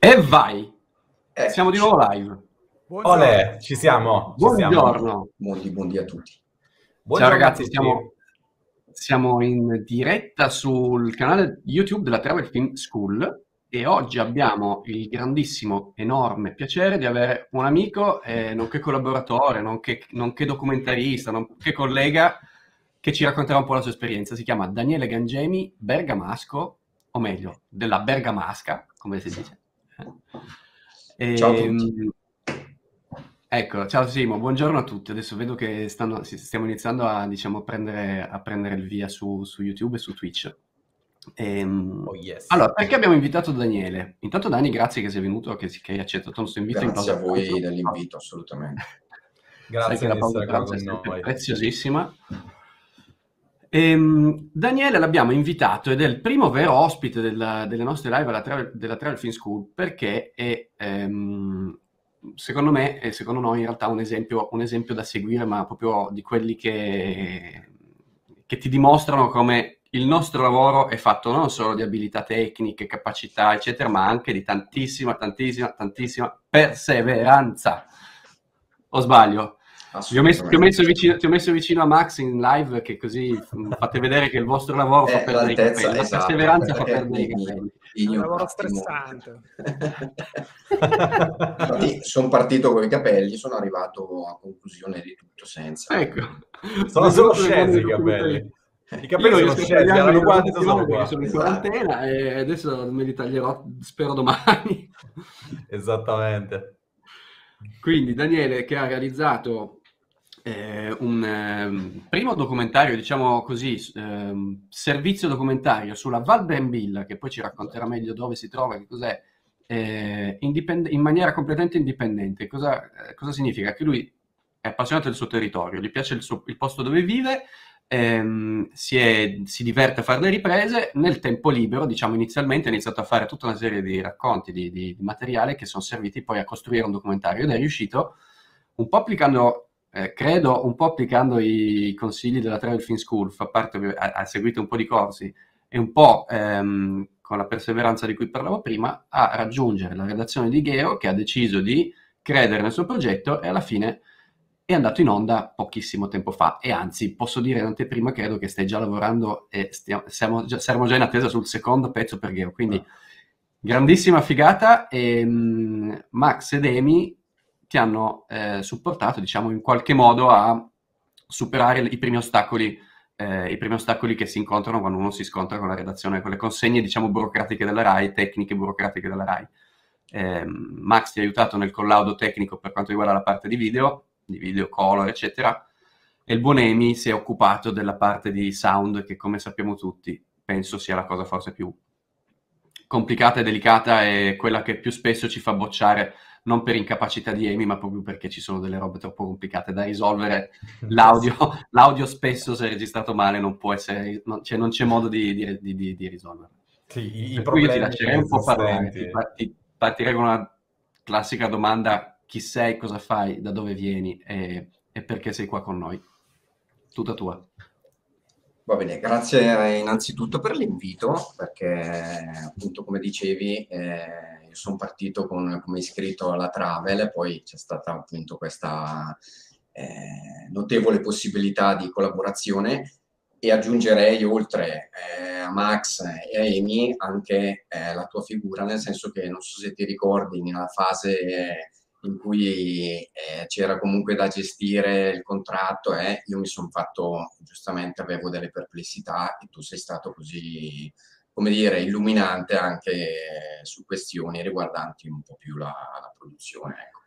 E vai! Eh, Siamo di nuovo live. Buongiorno. Olè, ci siamo. Ci Buongiorno. Buondì, buondì a tutti. Buongiorno Ciao ragazzi, siamo, siamo, in diretta sul canale YouTube della Travel Film School e oggi abbiamo il grandissimo, enorme piacere di avere un amico, eh, nonché collaboratore, nonché, nonché documentarista, nonché collega, che ci racconterà un po' la sua esperienza. Si chiama Daniele Gangemi, bergamasco, o meglio, della bergamasca, come si dice. E, ciao. Ehm, ecco, ciao Simo, buongiorno a tutti. Adesso vedo che stanno, stiamo iniziando a, diciamo, prendere, a prendere il via su, su YouTube e su Twitch. E, ehm, oh yes. Allora, perché abbiamo invitato Daniele? Intanto Dani, grazie che sei venuto, che, che hai accettato il nostro invito. Grazie in a voi dell'invito, assolutamente. grazie Sai che la pausa è preziosissima. Ehm, Daniele l'abbiamo invitato ed è il primo vero ospite della, delle nostre live alla travel, della Travel Film School perché è, ehm, secondo me, e secondo noi in realtà un esempio, un esempio, da seguire, ma proprio di quelli che, che ti dimostrano come il nostro lavoro è fatto non solo di abilità tecniche, capacità, eccetera, ma anche di tantissima, tantissima, tantissima perseveranza. O sbaglio? Ti ho, messo, ti, ho vicino, ti ho, messo, vicino, a Max in live che così fate vedere che il vostro lavoro eh, fa perdere i capelli. Esatto, la perseveranza fa perdere i capelli. È un lavoro stressante. sono partito con i capelli, sono arrivato a conclusione di tutto senza. Ecco. Sono solo scesi i capelli. I capelli sono scesi, erano quanti sono qua. Sono in quarantena e adesso me li taglierò, spero domani. Esattamente. Quindi Daniele che ha realizzato eh, un eh, primo documentario, diciamo così, eh, servizio documentario sulla Val Brembilla, che poi ci racconterà meglio dove si trova, che cos'è, eh, indipend- in maniera completamente indipendente. Cosa, eh, cosa, significa? Che lui è appassionato del suo territorio, gli piace il, suo, il posto dove vive, ehm, si, è, si, diverte a fare le riprese, nel tempo libero, diciamo inizialmente, ha iniziato a fare tutta una serie di racconti, di, di, di materiale che sono serviti poi a costruire un documentario ed è riuscito un po' applicando eh, credo un po' applicando i consigli della Travel Film School, fa parte, ha, ha seguito un po' di corsi e un po' ehm, con la perseveranza di cui parlavo prima, a raggiungere la redazione di Geo che ha deciso di credere nel suo progetto e alla fine è andato in onda pochissimo tempo fa. E anzi posso dire in anteprima credo che stai già lavorando e stiamo, siamo, già, siamo già in attesa sul secondo pezzo per Geo, quindi grandissima figata e um, Max ed Emi ti hanno eh, supportato, diciamo, in qualche modo a superare i primi ostacoli eh, i primi ostacoli che si incontrano quando uno si scontra con la redazione, con le consegne, diciamo, burocratiche della RAI, tecniche burocratiche della RAI. Eh, Max ti ha aiutato nel collaudo tecnico per quanto riguarda la parte di video, di video, color, eccetera, e il buon Emi si è occupato della parte di sound, che come sappiamo tutti, penso sia la cosa forse più complicata e delicata e quella che più spesso ci fa bocciare non per incapacità di Amy, ma proprio perché ci sono delle robe troppo complicate da risolvere. L'audio, l'audio spesso, se è registrato male, non può essere, non, cioè non c'è modo di, di, di, di risolverlo. Sì, i problemi io ti lascerei un po' parlare, ti, ti partirei con una classica domanda, chi sei, cosa fai, da dove vieni e, e perché sei qua con noi. Tutta tua. Va bene, grazie innanzitutto per l'invito, perché appunto come dicevi eh, sono partito con, come iscritto alla Travel, poi c'è stata appunto questa eh, notevole possibilità di collaborazione e aggiungerei oltre eh, a Max e a Amy anche eh, la tua figura, nel senso che non so se ti ricordi nella fase in cui eh, c'era comunque da gestire il contratto e eh, io mi sono fatto, giustamente avevo delle perplessità e tu sei stato così, come dire, illuminante anche su questioni riguardanti un po' più la, la produzione. Ecco.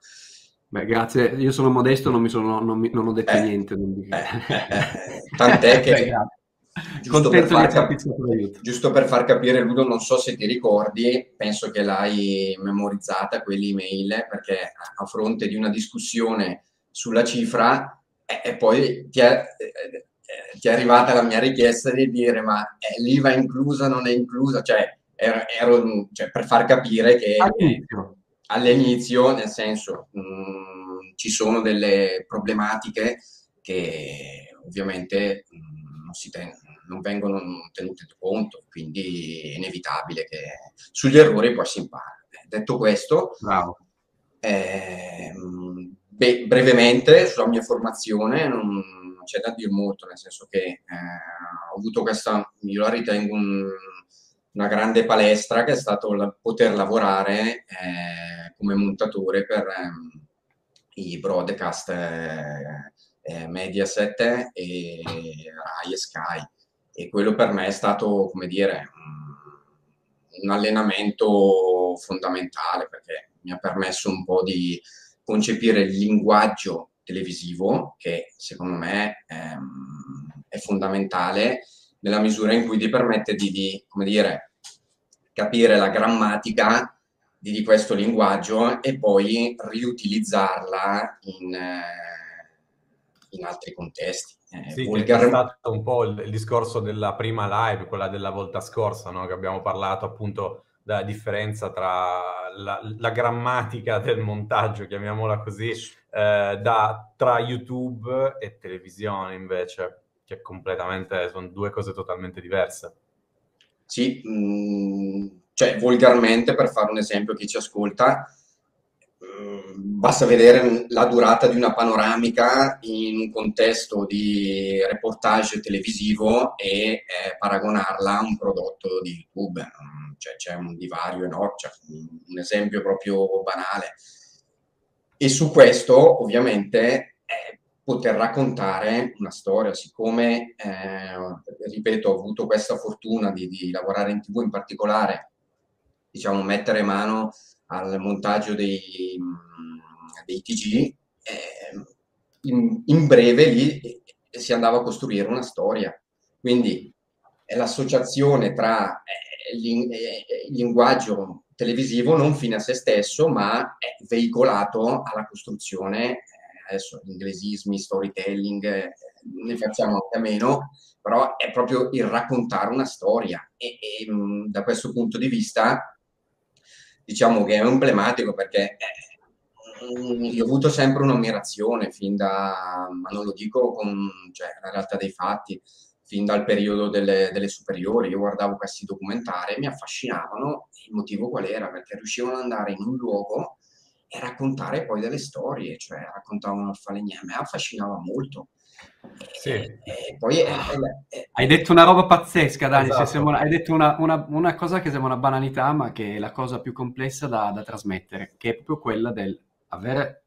Beh, grazie, io sono modesto, non, mi sono, non, mi, non ho detto eh, niente. Eh, eh, tant'è che... Giusto per, cap- giusto per, far capire, Ludo, non so se ti ricordi, penso che l'hai memorizzata quell'email, perché a fronte di una discussione sulla cifra, e, e poi ti è, eh, ti è, arrivata la mia richiesta di dire ma eh, l'IVA è inclusa, non è inclusa, cioè, ero, ero, cioè per far capire che all'inizio, all'inizio nel senso, mh, mm, ci sono delle problematiche che ovviamente... Mh, non, si ten- non vengono tenute conto, quindi è inevitabile che sugli errori poi si impara. detto questo, eh, beh, brevemente sulla mia formazione non, non c'è da dire molto, nel senso che eh, ho avuto questa, io la ritengo un, una grande palestra che è stato la, poter lavorare eh, come montatore per ehm, i broadcast eh, eh, Mediaset e Rai e Sky. E quello per me è stato, come dire, un, un allenamento fondamentale perché mi ha permesso un po' di concepire il linguaggio televisivo che secondo me ehm, è fondamentale nella misura in cui ti permette di, di come dire, capire la grammatica di, di, questo linguaggio e poi riutilizzarla in, eh, in altri contesti. Eh, sì, volgar... è stato un po' il, il, discorso della prima live, quella della volta scorsa, no? che abbiamo parlato appunto della differenza tra la, la grammatica del montaggio, chiamiamola così, eh, da, tra YouTube e televisione invece, che completamente sono due cose totalmente diverse. Sì, mh, mm, cioè volgarmente, per fare un esempio, chi ci ascolta, mh, basta vedere la durata di una panoramica in un contesto di reportage televisivo e eh, paragonarla a un prodotto di YouTube. Cioè, c'è un divario enorme, cioè, un esempio proprio banale. E su questo, ovviamente, eh, poter raccontare una storia, siccome, eh, ripeto, ho avuto questa fortuna di, di, lavorare in tv in particolare, diciamo, mettere mano al montaggio dei, dei TG, eh, in, in, breve lì si andava a costruire una storia. Quindi l'associazione tra eh, il linguaggio televisivo non fine a se stesso, ma è veicolato alla costruzione adesso gli inglesismi, storytelling, eh, ne facciamo anche a meno, però è proprio il raccontare una storia. E, e mm, da questo punto di vista diciamo che è emblematico perché eh, io ho avuto sempre un'ammirazione fin da, ma non lo dico con cioè, la realtà dei fatti, fin dal periodo delle, delle, superiori, io guardavo questi documentari e mi affascinavano, il motivo qual era? Perché riuscivano ad andare in un luogo e raccontare poi delle storie, cioè raccontavano il falegname, me affascinava molto. Sì. E, e poi è, è, è, hai detto una roba pazzesca, Dani. Esatto. Sembra, hai detto una, una, una, cosa che sembra una banalità, ma che è la cosa più complessa da, da trasmettere, che è proprio quella del avere,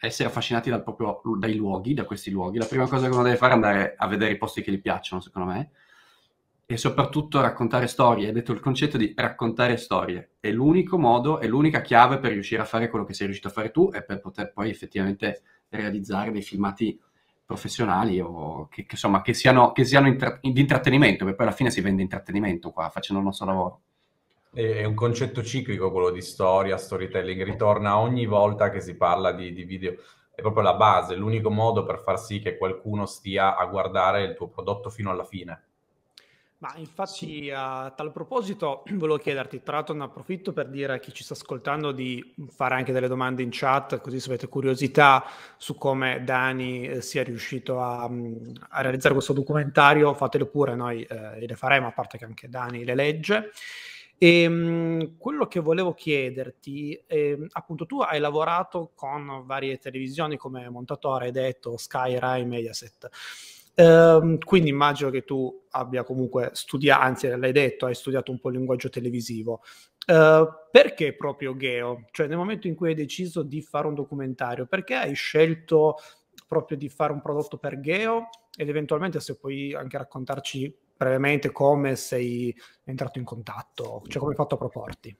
essere affascinati dal proprio, dai luoghi, da questi luoghi. La prima cosa che uno deve fare è andare a vedere i posti che gli piacciono, secondo me, e soprattutto raccontare storie. Hai detto il concetto di raccontare storie. È l'unico modo, è l'unica chiave per riuscire a fare quello che sei riuscito a fare tu e per poter poi effettivamente realizzare dei filmati professionali o che, che insomma che siano, che siano intra- di intrattenimento, perché poi alla fine si vende intrattenimento qua facendo il nostro lavoro. È un concetto ciclico quello di storia, storytelling, ritorna ogni volta che si parla di, di video è proprio la base, l'unico modo per far sì che qualcuno stia a guardare il tuo prodotto fino alla fine. Ma infatti sì. a tal proposito volevo chiederti, tra l'altro ne approfitto per dire a chi ci sta ascoltando di fare anche delle domande in chat, così se avete curiosità su come Dani eh, sia riuscito a, mm, a, realizzare questo documentario, fatelo pure, noi eh, le faremo, a parte che anche Dani le legge. E ehm, mh, quello che volevo chiederti, eh, appunto tu hai lavorato con varie televisioni come montatore, hai detto Sky, Rai, Mediaset. Ehm, quindi immagino che tu abbia comunque studiato, anzi l'hai detto, hai studiato un po' il linguaggio televisivo. Uh, perché proprio Geo? Cioè nel momento in cui hai deciso di fare un documentario, perché hai scelto proprio di fare un prodotto per Geo ed eventualmente se puoi anche raccontarci brevemente come sei entrato in contatto, cioè come hai fatto a proporti.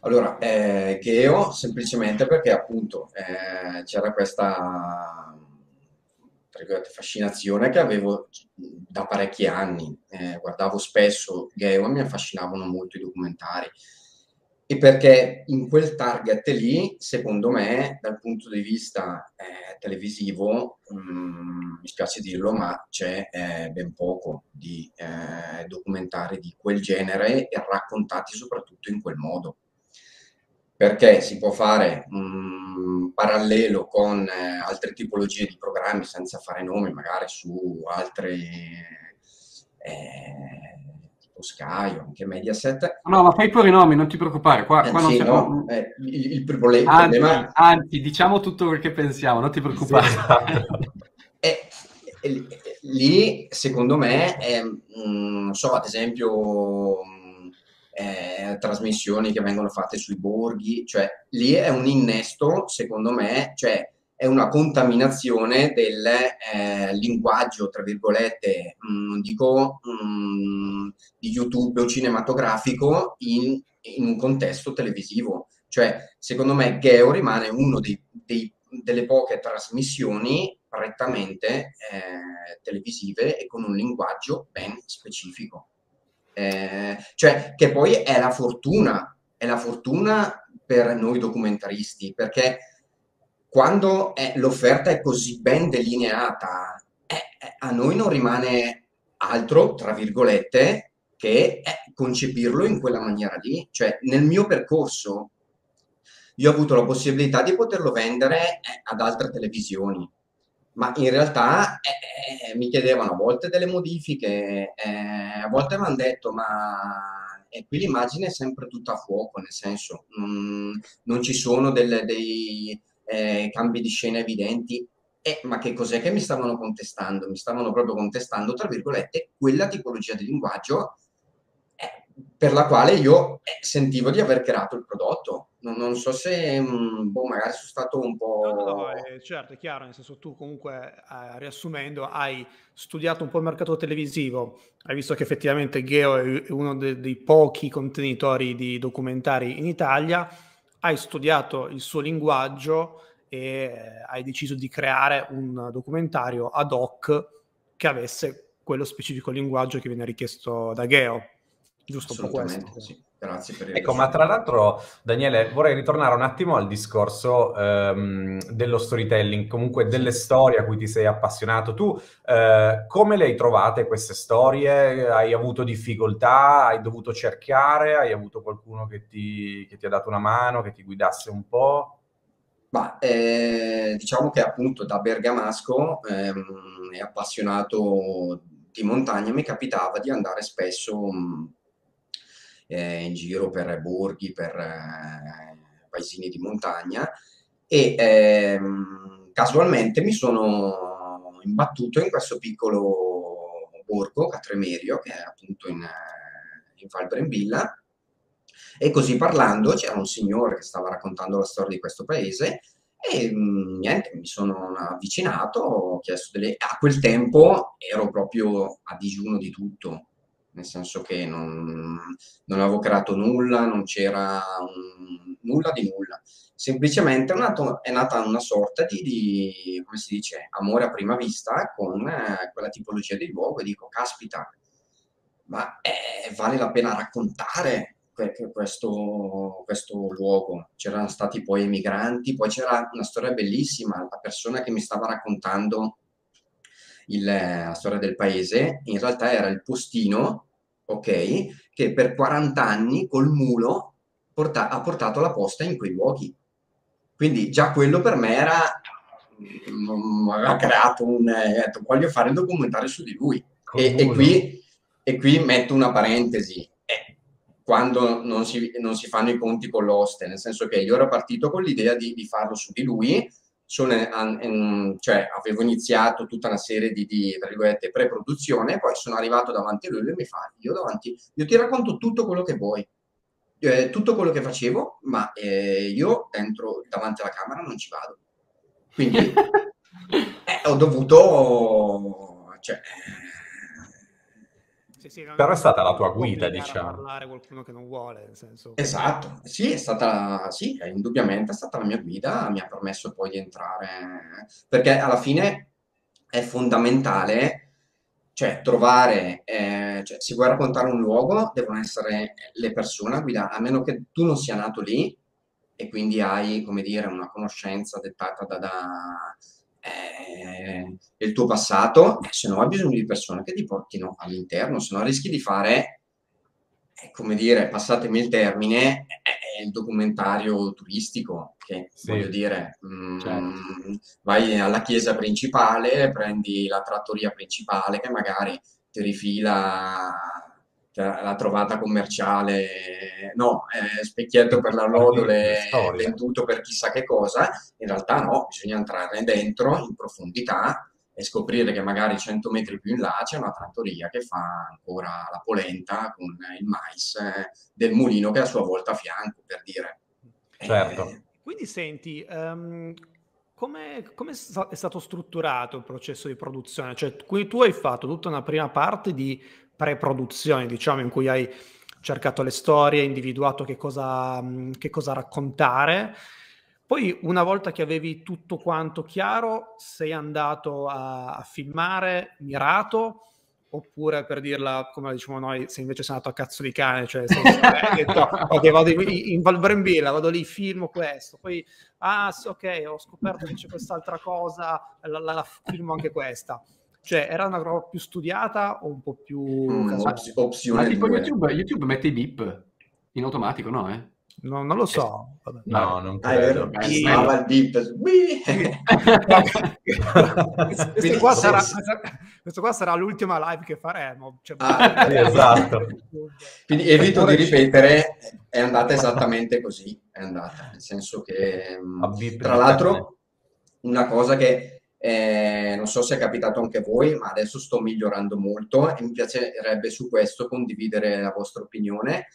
Allora, eh, Geo semplicemente perché appunto eh, c'era questa fascinazione che avevo da parecchi anni. Eh, guardavo spesso Geo e mi affascinavano molto i documentari. E perché in quel target lì, secondo me, dal punto di vista eh, televisivo, mh, mm, mi spiace dirlo, ma c'è eh, ben poco di eh, documentari di quel genere e raccontati soprattutto in quel modo. Perché si può fare un parallelo con eh, altre tipologie di programmi senza fare nomi, magari su altre eh, o Sky o anche Mediaset. No, ma fai pure i nomi, non ti preoccupare. Qua, qua eh, non sì, siamo... no, eh, il, il, problema... Anzi, problema... anzi, diciamo tutto quel che pensiamo, non ti preoccupare. Sì, esatto. e, e, lì, secondo me, è, mm, non so, ad esempio... Eh, trasmissioni che vengono fatte sui borghi, cioè lì è un innesto, secondo me, cioè è una contaminazione del eh, linguaggio, tra virgolette, mm, non dico mh, mm, di YouTube o cinematografico in, in, un contesto televisivo. Cioè, secondo me, Geo rimane dei, delle poche trasmissioni prettamente eh, televisive e con un linguaggio ben specifico. Eh, cioè, che poi è la fortuna, è la fortuna per noi documentaristi, perché quando è, l'offerta è così ben delineata, eh, a noi non rimane altro, tra virgolette, che eh, concepirlo in quella maniera lì. Cioè, nel mio percorso, io ho avuto la possibilità di poterlo vendere eh, ad altre televisioni, ma in realtà eh, eh, mi chiedevano a volte delle modifiche, eh, a volte mi hanno detto, ma e qui l'immagine è sempre tutta a fuoco, nel senso, non, non ci sono delle, dei eh, cambi di scena evidenti. Eh, ma che cos'è che mi stavano contestando? Mi stavano proprio contestando, tra virgolette, quella tipologia di linguaggio eh, per la quale io eh, sentivo di aver creato il prodotto. Non, non so se, mh, mm, boh, magari sono stato un po'... No, no, eh, certo, è chiaro, nel senso tu comunque, eh, riassumendo, hai studiato un po' il mercato televisivo, hai visto che effettivamente Geo è uno de- dei pochi contenitori di documentari in Italia, hai studiato il suo linguaggio e eh, hai deciso di creare un documentario ad hoc che avesse quello specifico linguaggio che viene richiesto da Geo. Giusto un po' questo. Sì. Grazie per il Ecco, ma tra l'altro, Daniele, vorrei ritornare un attimo al discorso ehm, dello storytelling, comunque delle storie a cui ti sei appassionato. Tu eh, come le hai trovate queste storie? Hai avuto difficoltà? Hai dovuto cercare? Hai avuto qualcuno che ti, che ti ha dato una mano, che ti guidasse un po'? Ma eh, diciamo che appunto da bergamasco ehm, e appassionato di montagna mi capitava di andare spesso mh, eh, in giro per borghi, per eh, paesini di montagna e ehm, casualmente mi sono imbattuto in questo piccolo borgo, Catremerio, che è appunto in, in Val Brembilla. E così parlando c'era un signore che stava raccontando la storia di questo paese e mh, niente, mi sono avvicinato, ho chiesto delle... A quel tempo ero proprio a digiuno di tutto, nel senso che non, non avevo creato nulla, non c'era un, nulla di nulla. Semplicemente è, nato, è nata una sorta di, di, come si dice, amore a prima vista con eh, quella tipologia di luogo e dico, caspita, ma eh, vale la pena raccontare questo, questo luogo. C'erano stati poi emigranti, poi c'era una storia bellissima, la persona che mi stava raccontando il, la storia del paese, in realtà era il postino ok, che per 40 anni col mulo porta- ha portato la posta in quei luoghi. Quindi già quello per me era, mm, aveva creato un, eh, detto, voglio fare un documentario su di lui. E, e, qui, e, qui, metto una parentesi, eh, quando non si, non si, fanno i conti con l'oste, nel senso che io ero partito con l'idea di, di farlo su di lui, sono, in, cioè, avevo iniziato tutta una serie di, di pre-produzione, poi sono arrivato davanti a lui e lui mi fa, io davanti, io ti racconto tutto quello che vuoi, eh, tutto quello che facevo, ma eh, io dentro, davanti alla camera non ci vado. Quindi eh, ho dovuto, cioè, Però è stata la tua guida, diciamo. parlare qualcuno che non vuole, nel senso... Esatto, sì, è stata, sì, indubbiamente è stata la mia guida, mi ha permesso poi di entrare, perché alla fine è fondamentale, cioè trovare, eh, cioè, se vuoi raccontare un luogo, devono essere le persone a guidare, a meno che tu non sia nato lì e quindi hai, come dire, una conoscenza dettata da, da eh, il tuo passato, eh, se no hai bisogno di persone che ti portino all'interno, se no rischi di fare, eh, come dire, passatemi il termine, è il documentario turistico, che sì. voglio dire, mh, mm, certo. vai alla chiesa principale, prendi la trattoria principale che magari ti rifila la trovata commerciale, no, eh, specchietto per la lodole venduto per chissà che cosa, in realtà no, bisogna entrare dentro in profondità e scoprire che magari 100 metri più in là c'è una trattoria che fa ancora la polenta con il mais eh, del mulino che è a sua volta a fianco, per dire. Certo. Eh, Quindi senti, um, come, come, è stato strutturato il processo di produzione? Cioè, tu hai fatto tutta una prima parte di pre-produzione, diciamo, in cui hai cercato le storie, individuato che cosa, che cosa raccontare. Poi, una volta che avevi tutto quanto chiaro, sei andato a, a filmare mirato, oppure per dirla come diciamo noi, se invece sei andato a cazzo di cane, cioè sei, hai detto ok, vado in, in Valbrembilla, vado lì, filmo questo, poi ah sì, ok, ho scoperto che c'è quest'altra cosa, la, la, la filmo anche questa. Cioè, era una roba più studiata o un po' più... Mm, opzione Ma tipo YouTube, YouTube mette i beep in automatico, no? Eh? No, non lo so. Vabbè. No, non credo. Ah, Stava il beep. questo, qua sarà, questo qua sarà l'ultima live che faremo. Cioè, ah, esatto. Quindi evito di ripetere, è andata esattamente così. È andata, nel senso che, tra l'altro, una cosa che eh, non so se è capitato anche a voi, ma adesso sto migliorando molto e mi piacerebbe su questo condividere la vostra opinione.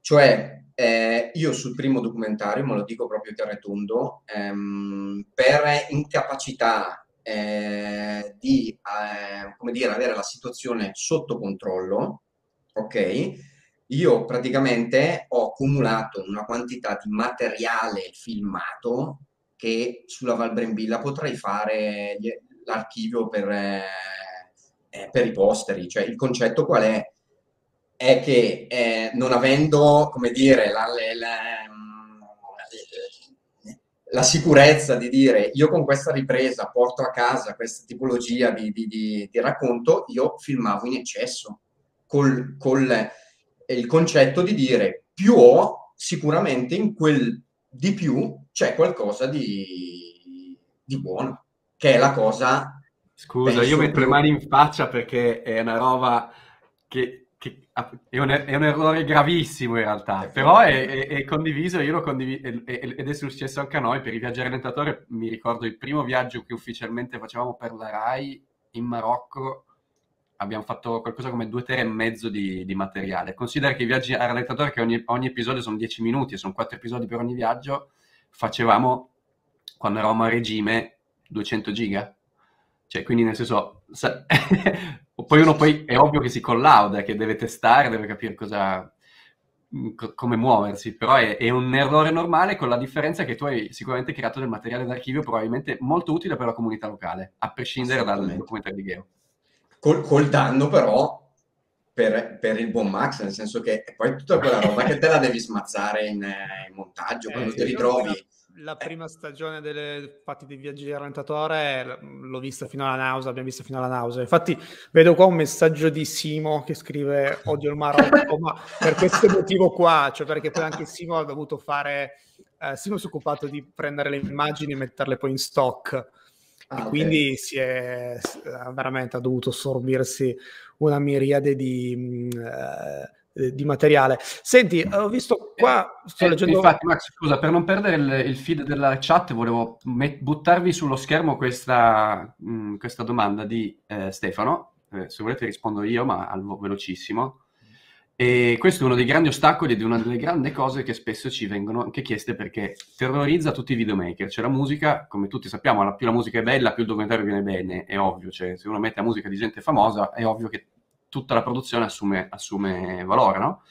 Cioè, eh, io sul primo documentario, me lo dico proprio chiaro e tondo, ehm, per incapacità eh, di eh, come dire, avere la situazione sotto controllo, ok? Io praticamente ho accumulato una quantità di materiale filmato che sulla Val Brembilla potrei fare l'archivio per, eh, eh, per i posteri. Cioè, il concetto qual è? È che eh, non avendo, come dire, la, la, la, la, sicurezza di dire io con questa ripresa porto a casa questa tipologia di, di, di, di racconto, io filmavo in eccesso, col, col il concetto di dire più ho, sicuramente in quel di più c'è qualcosa di, di buono, che è la cosa... Scusa, io metto le mani in faccia perché è una roba che, che è, un, è, un, errore gravissimo in realtà, è però è, è, condiviso, io lo condivido ed è successo anche a noi per i viaggi rallentatore. Mi ricordo il primo viaggio che ufficialmente facevamo per la RAI in Marocco abbiamo fatto qualcosa come due tere e mezzo di, di materiale. Considera che i viaggi a rallentatore, che ogni, ogni, episodio sono 10 minuti e sono 4 episodi per ogni viaggio, facevamo, quando eravamo a regime, 200 giga. Cioè, quindi nel senso... Sa- poi uno poi è ovvio che si collauda, che deve testare, deve capire cosa, co- come muoversi, però è, è, un errore normale con la differenza che tu hai sicuramente creato del materiale d'archivio probabilmente molto utile per la comunità locale, a prescindere dal documentario di Geo col, col danno però per, per, il buon Max, nel senso che poi tutta quella roba che te la devi smazzare in, in montaggio, quando eh, ti ritrovi... La prima stagione delle fatti dei viaggi di rallentatore l'ho vista fino alla nausea, abbiamo visto fino alla nausea. Infatti vedo qua un messaggio di Simo che scrive odio il Marocco, ma per questo motivo qua, cioè perché poi anche Simo ha dovuto fare, eh, Simo si è occupato di prendere le immagini e metterle poi in stock Ah, quindi si è veramente ha dovuto assorbirsi una miriade di, mm, eh, di materiale. Senti, ho visto qua, sto eh, leggendo... Infatti, Max, scusa, per non perdere il, il feed della chat, volevo met- buttarvi sullo schermo questa, mh, mm, questa domanda di eh, Stefano. Eh, se volete rispondo io, ma al, velocissimo. E questo è uno dei grandi ostacoli ed una delle grandi cose che spesso ci vengono anche chieste perché terrorizza tutti i videomaker. Cioè la musica, come tutti sappiamo, più la musica è bella, più il documentario viene bene, è ovvio. Cioè, se uno mette la musica di gente famosa, è ovvio che tutta la produzione assume, assume valore, no?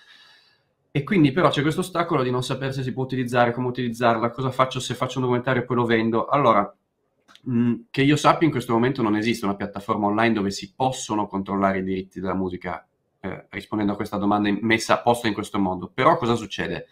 E quindi però c'è questo ostacolo di non sapere se si può utilizzare, come utilizzarla, cosa faccio se faccio un documentario e poi lo vendo. Allora, mh, che io sappia in questo momento non esiste una piattaforma online dove si possono controllare i diritti della musica eh, rispondendo a questa domanda messa a posto in questo modo. Però cosa succede?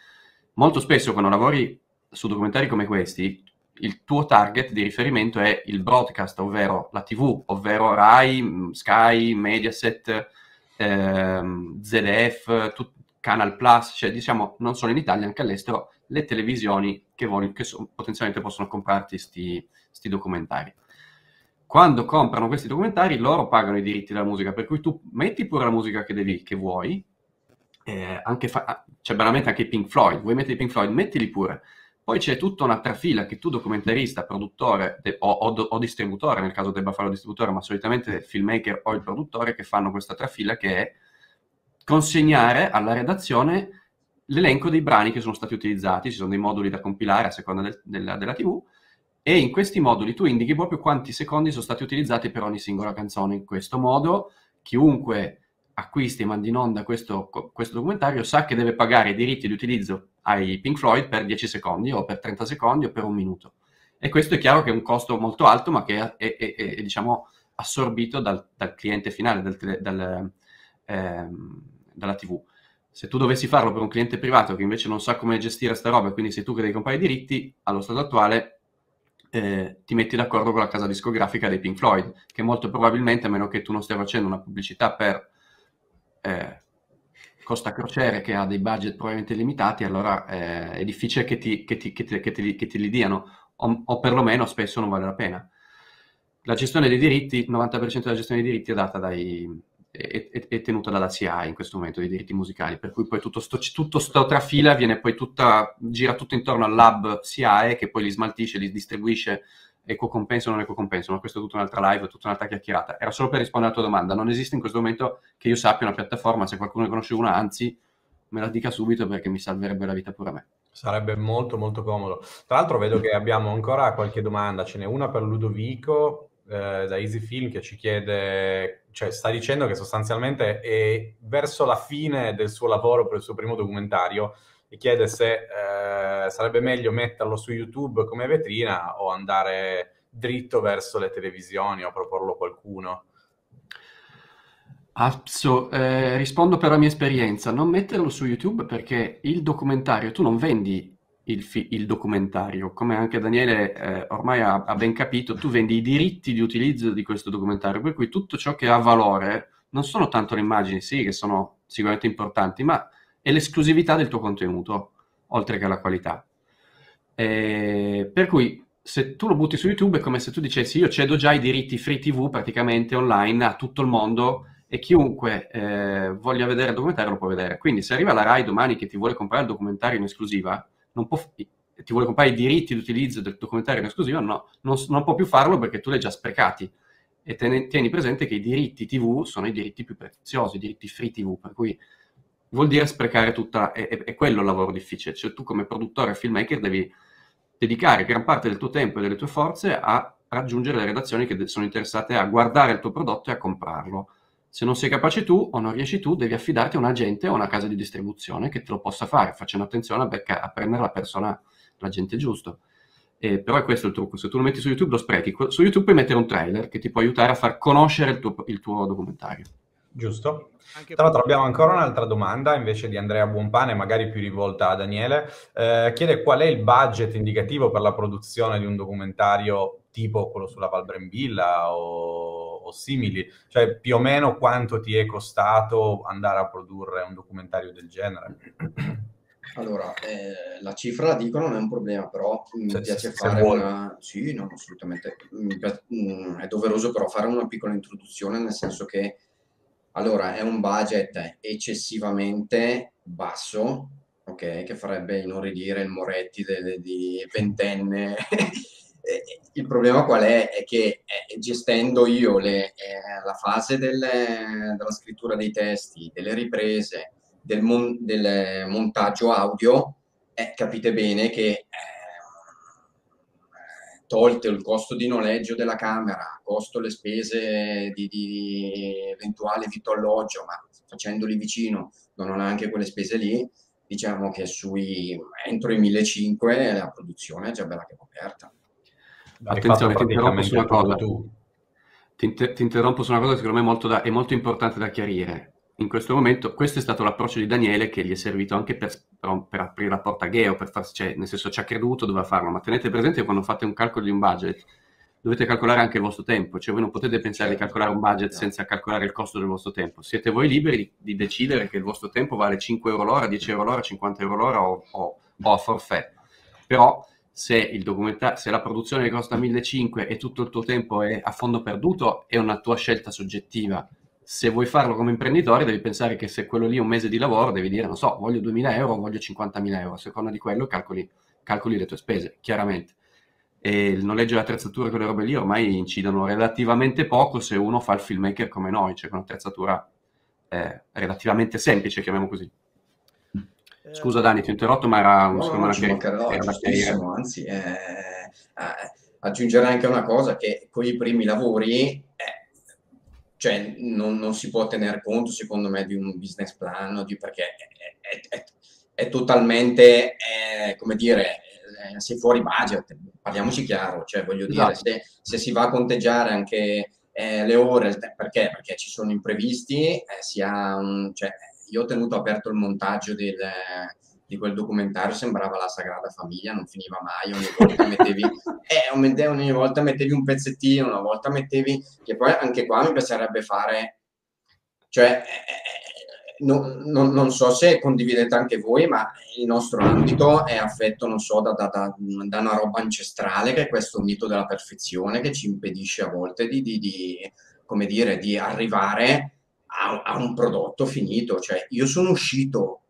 Molto spesso quando lavori su documentari come questi, il tuo target di riferimento è il broadcast, ovvero la TV, ovvero Rai, mm, Sky, Mediaset, ehm, ZDF, tut- Canal Plus, cioè diciamo non solo in Italia, anche all'estero, le televisioni che, vogliono, che so, potenzialmente possono comprarti questi documentari quando comprano questi documentari loro pagano i diritti della musica, per cui tu metti pure la musica che, devi, che vuoi, eh, fa- c'è veramente anche Pink Floyd, vuoi mettere i Pink Floyd, mettili pure. Poi c'è tutta un'altra fila che tu documentarista, produttore de- o, o, o, distributore, nel caso debba fare il distributore, ma solitamente il filmmaker o il produttore che fanno questa trafila che è consegnare alla redazione l'elenco dei brani che sono stati utilizzati, ci sono dei moduli da compilare a seconda del, della, della TV, e in questi moduli tu indichi proprio quanti secondi sono stati utilizzati per ogni singola canzone. In questo modo chiunque acquisti e mandi in onda questo, questo, documentario sa che deve pagare i diritti di utilizzo ai Pink Floyd per 10 secondi o per 30 secondi o per un minuto. E questo è chiaro che è un costo molto alto, ma che è, è, è, è diciamo, assorbito dal, dal, cliente finale, dal, dal, ehm, dalla TV. Se tu dovessi farlo per un cliente privato che invece non sa come gestire sta roba, quindi sei tu che devi comprare i diritti, allo stato attuale eh, ti metti d'accordo con la casa discografica dei Pink Floyd, che molto probabilmente, a meno che tu non stia facendo una pubblicità per eh, Costa Crociere che ha dei budget probabilmente limitati, allora eh, è difficile che ti, che, ti, che, ti, che, ti, li diano, o, o, perlomeno spesso non vale la pena. La gestione dei diritti, il 90% della gestione dei diritti è data dai, è, è, tenuta dalla CIA in questo momento dei diritti musicali, per cui poi tutto sto, tutto sto trafila viene poi tutta, gira tutto intorno al lab CIA che poi li smaltisce, li distribuisce equo compenso o non equo compenso, ma questo è tutta un'altra live, tutta un'altra chiacchierata. Era solo per rispondere alla tua domanda. Non esiste in questo momento che io sappia una piattaforma, se qualcuno ne conosce una, anzi, me la dica subito perché mi salverebbe la vita pure a me. Sarebbe molto molto comodo. Tra l'altro vedo che abbiamo ancora qualche domanda, ce n'è una per Ludovico eh, da Easy Film che ci chiede, cioè sta dicendo che sostanzialmente è verso la fine del suo lavoro per il suo primo documentario e chiede se eh, sarebbe meglio metterlo su YouTube come vetrina o andare dritto verso le televisioni o proporlo a qualcuno. Azzo, eh, rispondo per la mia esperienza, non metterlo su YouTube perché il documentario, tu non vendi il, fi- il documentario, come anche Daniele eh, ormai ha, ha, ben capito, tu vendi i diritti di utilizzo di questo documentario, per cui tutto ciò che ha valore non sono tanto le immagini, sì, che sono sicuramente importanti, ma è l'esclusività del tuo contenuto, oltre che la qualità. Eh, per cui se tu lo butti su YouTube è come se tu dicessi io cedo già i diritti free TV praticamente online a tutto il mondo e chiunque eh, voglia vedere il documentario lo può vedere. Quindi se arriva la RAI domani che ti vuole comprare il documentario in esclusiva, non può, ti vuole comprare i diritti di utilizzo del documentario in esclusiva, no, non, non può più farlo perché tu li hai già sprecati. E tieni, tieni presente che i diritti TV sono i diritti più preziosi, i diritti free TV, per cui vuol dire sprecare tutta, è, è, è quello il lavoro difficile, cioè tu come produttore e filmmaker devi dedicare gran parte del tuo tempo e delle tue forze a raggiungere le redazioni che sono interessate a guardare il tuo prodotto e a comprarlo. Se non sei capace tu o non riesci tu, devi affidarti a un agente o a una casa di distribuzione che te lo possa fare, facendo attenzione a, becca- a prendere la persona, l'agente giusto. Eh, però è questo il trucco, se tu lo metti su YouTube lo sprechi. Su YouTube puoi mettere un trailer che ti può aiutare a far conoscere il tuo, il tuo documentario. Giusto. Tra l'altro abbiamo ancora un'altra domanda invece di Andrea Buonpane, magari più rivolta a Daniele. Eh, chiede qual è il budget indicativo per la produzione di un documentario tipo quello sulla Val Brembilla o, o, simili, cioè più o meno quanto ti è costato andare a produrre un documentario del genere? Allora, eh, la cifra la dico non è un problema, però mi se, piace se, fare se una... Sì, no, assolutamente. Piace... Mm, è doveroso però fare una piccola introduzione, nel senso che allora, è un budget eccessivamente basso, ok, che farebbe inorridire il Moretti de, di ventenne. Il problema qual è? È che eh, gestendo io le, eh, la fase delle, della scrittura dei testi, delle riprese, del, mon, del montaggio audio, eh, capite bene che eh, tolto il costo di noleggio della camera, costo le spese di, di eventuale vitto alloggio, ma facendoli vicino non ha anche quelle spese lì, diciamo che sui, entro i 1500 la produzione è già bella che coperta. Attenzione, ti interrompo su una cosa. Ti, inter- ti, interrompo su una cosa che secondo me è molto, da, è molto importante da chiarire. In questo momento, questo è stato l'approccio di Daniele che gli è servito anche per, per, aprire la porta a Geo, per farsi, cioè, nel senso ci ha creduto, doveva farlo, ma tenete presente che quando fate un calcolo di un budget dovete calcolare anche il vostro tempo, cioè voi non potete pensare di calcolare un budget senza calcolare il costo del vostro tempo, siete voi liberi di, di decidere che il vostro tempo vale 5 euro l'ora, 10 euro l'ora, 50 euro l'ora o, o, o a forfait, però se, se, la produzione costa 1500 e tutto il tuo tempo è a fondo perduto, è una tua scelta soggettiva se vuoi farlo come imprenditore devi pensare che se quello lì è un mese di lavoro devi dire, non so, voglio 2.000 euro o voglio 50.000 euro, a seconda di quello calcoli, calcoli le tue spese, chiaramente. E il noleggio e l'attrezzatura, quelle robe lì ormai incidono relativamente poco se uno fa il filmmaker come noi, cioè con un'attrezzatura eh, relativamente semplice, chiamiamo così. Scusa Dani, ti ho interrotto, ma era un no, no, ci mancherò, giustissimo, anzi, eh, eh, aggiungerei anche una cosa, che con i primi lavori, eh, cioè, non, non, si può tener conto, secondo me, di un business plan, di, perché è, è, è, è totalmente, eh, come dire, eh, sei fuori budget, parliamoci chiaro, cioè voglio esatto. dire, se, se, si va a conteggiare anche eh, le ore, perché? Perché ci sono imprevisti, eh, si ha un, cioè, io ho tenuto aperto il montaggio del, di quel documentario, sembrava la Sagrada Famiglia, non finiva mai, ogni volta mettevi, eh, ogni volta mettevi un pezzettino, una volta mettevi, che poi anche qua mi piacerebbe fare, cioè, eh, no, no, non so se condividete anche voi, ma il nostro ambito è affetto, non so, da, da, da, da una roba ancestrale, che è questo mito della perfezione che ci impedisce a volte di, di, di come dire, di arrivare a, a, un prodotto finito. Cioè, io sono uscito,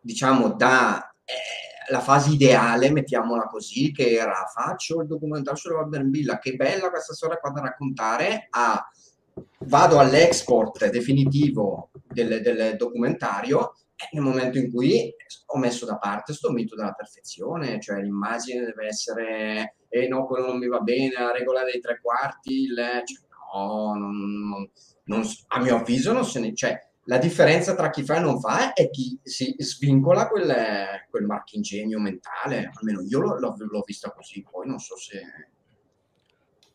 diciamo, da eh, fase ideale, mettiamola così, che era faccio il documentario sulla Valbermbilla, che bella questa storia qua da raccontare, a vado all'export definitivo del, del documentario nel momento in cui ho messo da parte sto mito della perfezione, cioè l'immagine deve essere, eh no, quello non mi va bene, la regola dei tre quarti, il, cioè, no, non, non, non, a mio avviso non se ne c'è. La differenza tra chi fa e non fa è chi si svincola quel, quel marchingegno mentale, almeno io l'ho, l'ho vista così, poi non so se...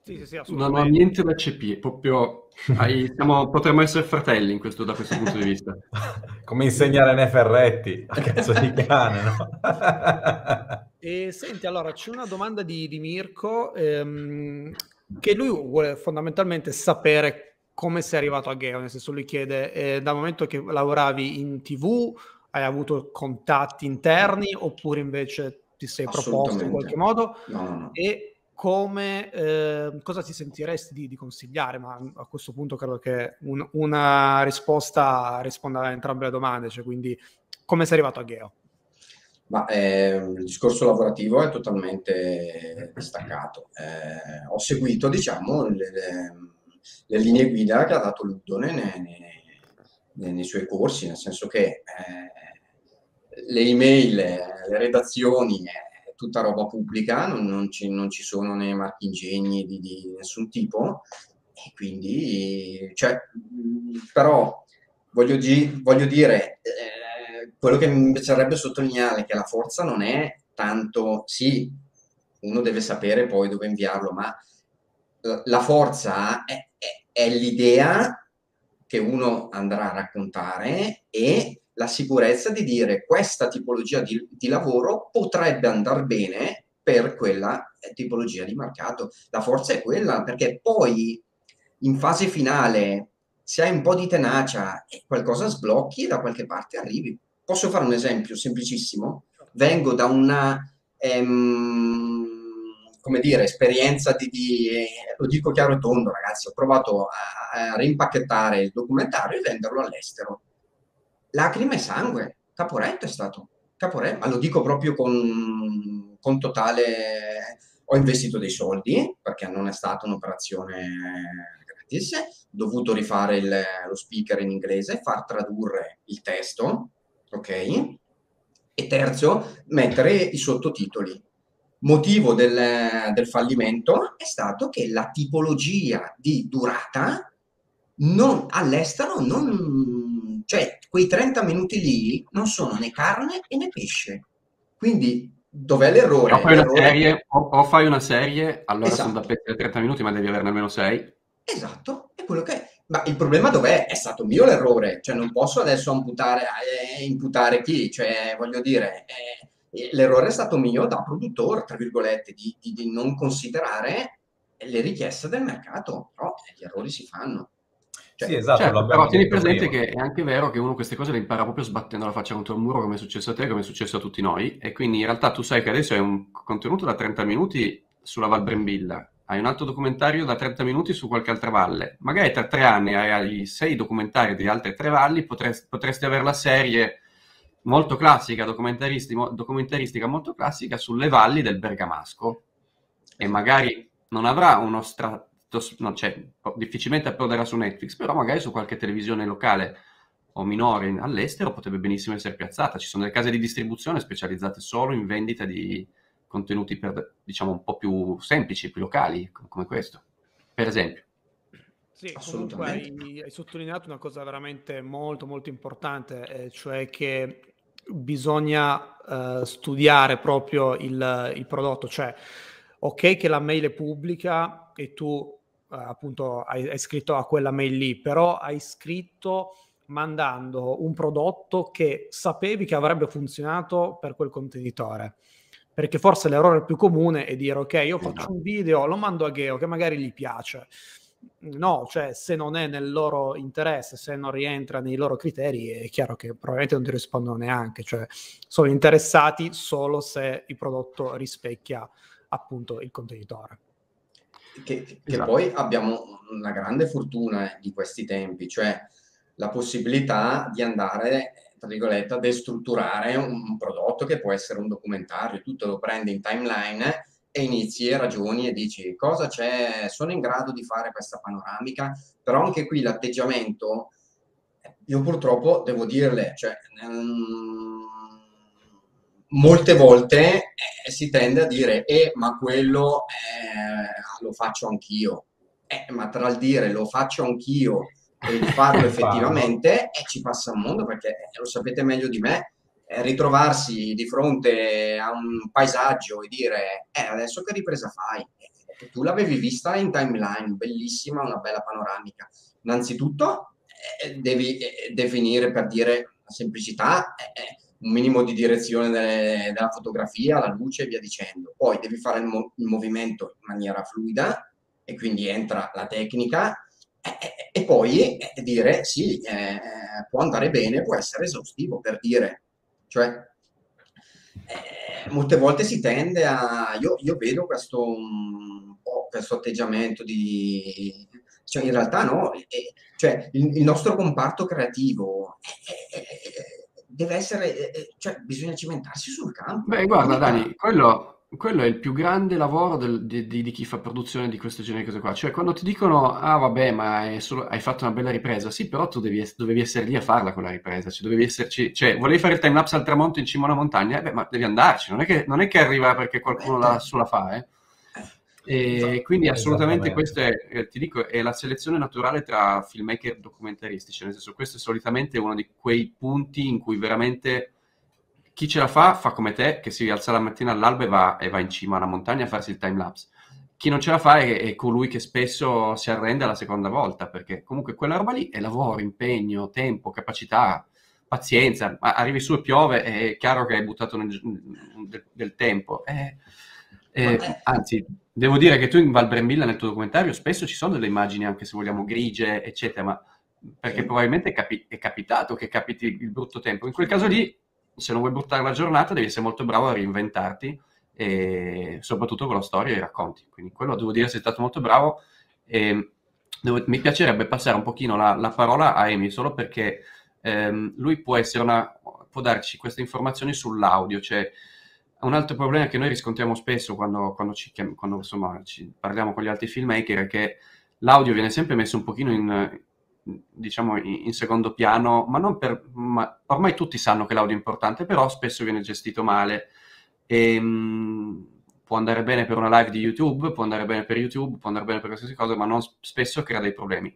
Sì, sì, sì, non ho niente da cepire, proprio hai, siamo, potremmo essere fratelli in questo, da questo punto di vista. Come insegnare ne Ferretti a cazzo di cane, no? e senti, allora c'è una domanda di, di Mirko ehm, che lui vuole fondamentalmente sapere come sei arrivato a Geo? Nel senso, lui chiede, eh, dal momento che lavoravi in tv, hai avuto contatti interni oppure invece ti sei proposto in qualche modo? No, no, no. E come, eh, cosa ti sentiresti di, di, consigliare? Ma a questo punto credo che un, una risposta risponda a entrambe le domande, cioè quindi come sei arrivato a Geo? Ma eh, il discorso lavorativo è totalmente distaccato. Eh, ho seguito, diciamo, le, le le linee guida che ha dato Ludone nei, nei, nei suoi corsi, nel senso che eh, le email, le redazioni, è tutta roba pubblica, non, non, ci, non ci, sono né marchingegni di, di nessun tipo, e quindi, cioè, però voglio, gi- voglio dire, eh, quello che mi piacerebbe sottolineare è che la forza non è tanto, sì, uno deve sapere poi dove inviarlo, ma la forza è, è, l'idea che uno andrà a raccontare e la sicurezza di dire questa tipologia di, di lavoro potrebbe andare bene per quella tipologia di mercato. La forza è quella, perché poi in fase finale, se hai un po' di tenacia e qualcosa sblocchi, da qualche parte arrivi. Posso fare un esempio semplicissimo? Vengo da una... Ehm, come dire, esperienza di, di, lo dico chiaro e tondo, ragazzi, ho provato a, a rimpacchettare il documentario e venderlo all'estero. Lacrime e sangue, Caporetto è stato, Caporetto, ma lo dico proprio con, con totale... Ho investito dei soldi, perché non è stata un'operazione gratis, ho dovuto rifare il, lo speaker in inglese, far tradurre il testo, ok? E terzo, mettere i sottotitoli motivo del, del, fallimento è stato che la tipologia di durata non, all'estero non, cioè quei 30 minuti lì non sono né carne né pesce. Quindi dov'è l'errore? O fai, l'errore... Una serie, o, o fai una serie, allora esatto. sono da pesce 30 minuti, ma devi averne almeno 6. Esatto, è quello che è. Ma il problema dov'è? È stato mio l'errore, cioè non posso adesso imputare, eh, imputare chi, cioè voglio dire, eh, l'errore è stato mio da produttore, tra virgolette, di, di, di non considerare le richieste del mercato, però gli errori si fanno. Cioè, sì, esatto, certo, però tieni presente prima. che è anche vero che uno queste cose le impara proprio sbattendo la faccia contro il muro, come è successo a te, come è successo a tutti noi, e quindi in realtà tu sai che adesso è un contenuto da 30 minuti sulla Val Brembilla, hai un altro documentario da 30 minuti su qualche altra valle. Magari tra tre anni hai sei documentari di altre tre valli, potresti, potresti avere la serie molto classica, documentaristica molto classica sulle valli del Bergamasco e magari non avrà uno strato, no, cioè, difficilmente approderà su Netflix, però magari su qualche televisione locale o minore all'estero potrebbe benissimo essere piazzata. Ci sono delle case di distribuzione specializzate solo in vendita di contenuti per, diciamo, un po' più semplici, più locali, come questo, per esempio. Sì, comunque hai, hai, sottolineato una cosa veramente molto molto importante, eh, cioè che bisogna eh, studiare proprio il, il, prodotto, cioè ok che la mail è pubblica e tu eh, appunto hai, hai scritto a quella mail lì, però hai scritto mandando un prodotto che sapevi che avrebbe funzionato per quel contenitore. Perché forse l'errore più comune è dire ok, io faccio un video, lo mando a Geo che magari gli piace. No, cioè se non è nel loro interesse, se non rientra nei loro criteri, è chiaro che probabilmente non ti rispondono neanche, cioè sono interessati solo se il prodotto rispecchia appunto il contenitore. Che, che esatto. poi abbiamo una grande fortuna di questi tempi, cioè la possibilità di andare tra virgolette, a destrutturare un, un, prodotto che può essere un documentario, tutto lo prendi in timeline e inizi e ragioni e dici cosa c'è, sono in grado di fare questa panoramica, però anche qui l'atteggiamento, io purtroppo devo dirle, cioè, um, molte volte eh, si tende a dire, eh, ma quello eh, lo faccio anch'io. Eh, ma tra il dire lo faccio anch'io e di farlo effettivamente e ci passa un mondo perché eh, lo sapete meglio di me eh, ritrovarsi di fronte a un paesaggio e dire eh, adesso che ripresa fai? Eh, tu l'avevi vista in timeline bellissima una bella panoramica. Innanzitutto eh, devi eh, definire per dire la semplicità un minimo di direzione delle, della fotografia la luce e via dicendo. Poi devi fare il, mo- il movimento in maniera fluida e quindi entra la tecnica e poi eh, dire sì, eh, può andare bene, può essere esaustivo per dire, cioè eh, molte volte si tende a, io, io vedo questo, um, questo atteggiamento di, cioè in realtà no, cioè il, il, nostro comparto creativo deve essere, cioè bisogna cimentarsi sul campo. Beh guarda Dani, quello quello è il più grande lavoro del- di, di- di chi fa produzione di questo genere di cose qua. Cioè, quando ti dicono, ah, vabbè, ma è solo- hai fatto una bella ripresa, sì, però tu devi dovevi essere lì a farla quella ripresa. Cioè, dovevi esserci, cioè, volevi fare il timelapse al tramonto in cima a una montagna, eh, beh, ma devi andarci, non è che, non è che arriva perché qualcuno la fa, eh. E quindi assolutamente questo è, eh, ti dico, è la selezione naturale tra filmmaker documentaristici, nel senso questo è solitamente uno di quei punti in cui veramente chi ce la fa fa come te, che si alza la mattina all'alba e va, e va in cima alla montagna a farsi il time lapse. Chi non ce la fa è, è, colui che spesso si arrende alla seconda volta, perché comunque quella roba lì è lavoro, impegno, tempo, capacità, pazienza. Arrivi su e piove, è chiaro che hai buttato nel, del, del, tempo. Eh, eh, anzi, devo dire che tu in Val Brembilla nel tuo documentario spesso ci sono delle immagini, anche se vogliamo grigie, eccetera, ma perché probabilmente è, capi- è capitato che capiti il brutto tempo. In quel caso lì se non vuoi buttare la giornata devi essere molto bravo a reinventarti e soprattutto con la storia e i racconti. Quindi quello devo dire sei stato molto bravo e devo, mi piacerebbe passare un pochino la, la parola a Amy solo perché ehm, lui può una, può darci queste informazioni sull'audio, cioè un altro problema che noi riscontriamo spesso quando, quando, ci, quando insomma, ci parliamo con gli altri filmmaker è che l'audio viene sempre messo un pochino in, diciamo in, secondo piano, ma non per... Ma ormai tutti sanno che l'audio è importante, però spesso viene gestito male. E, ehm, mh, può andare bene per una live di YouTube, può andare bene per YouTube, può andare bene per qualsiasi cosa, ma non, spesso crea dei problemi.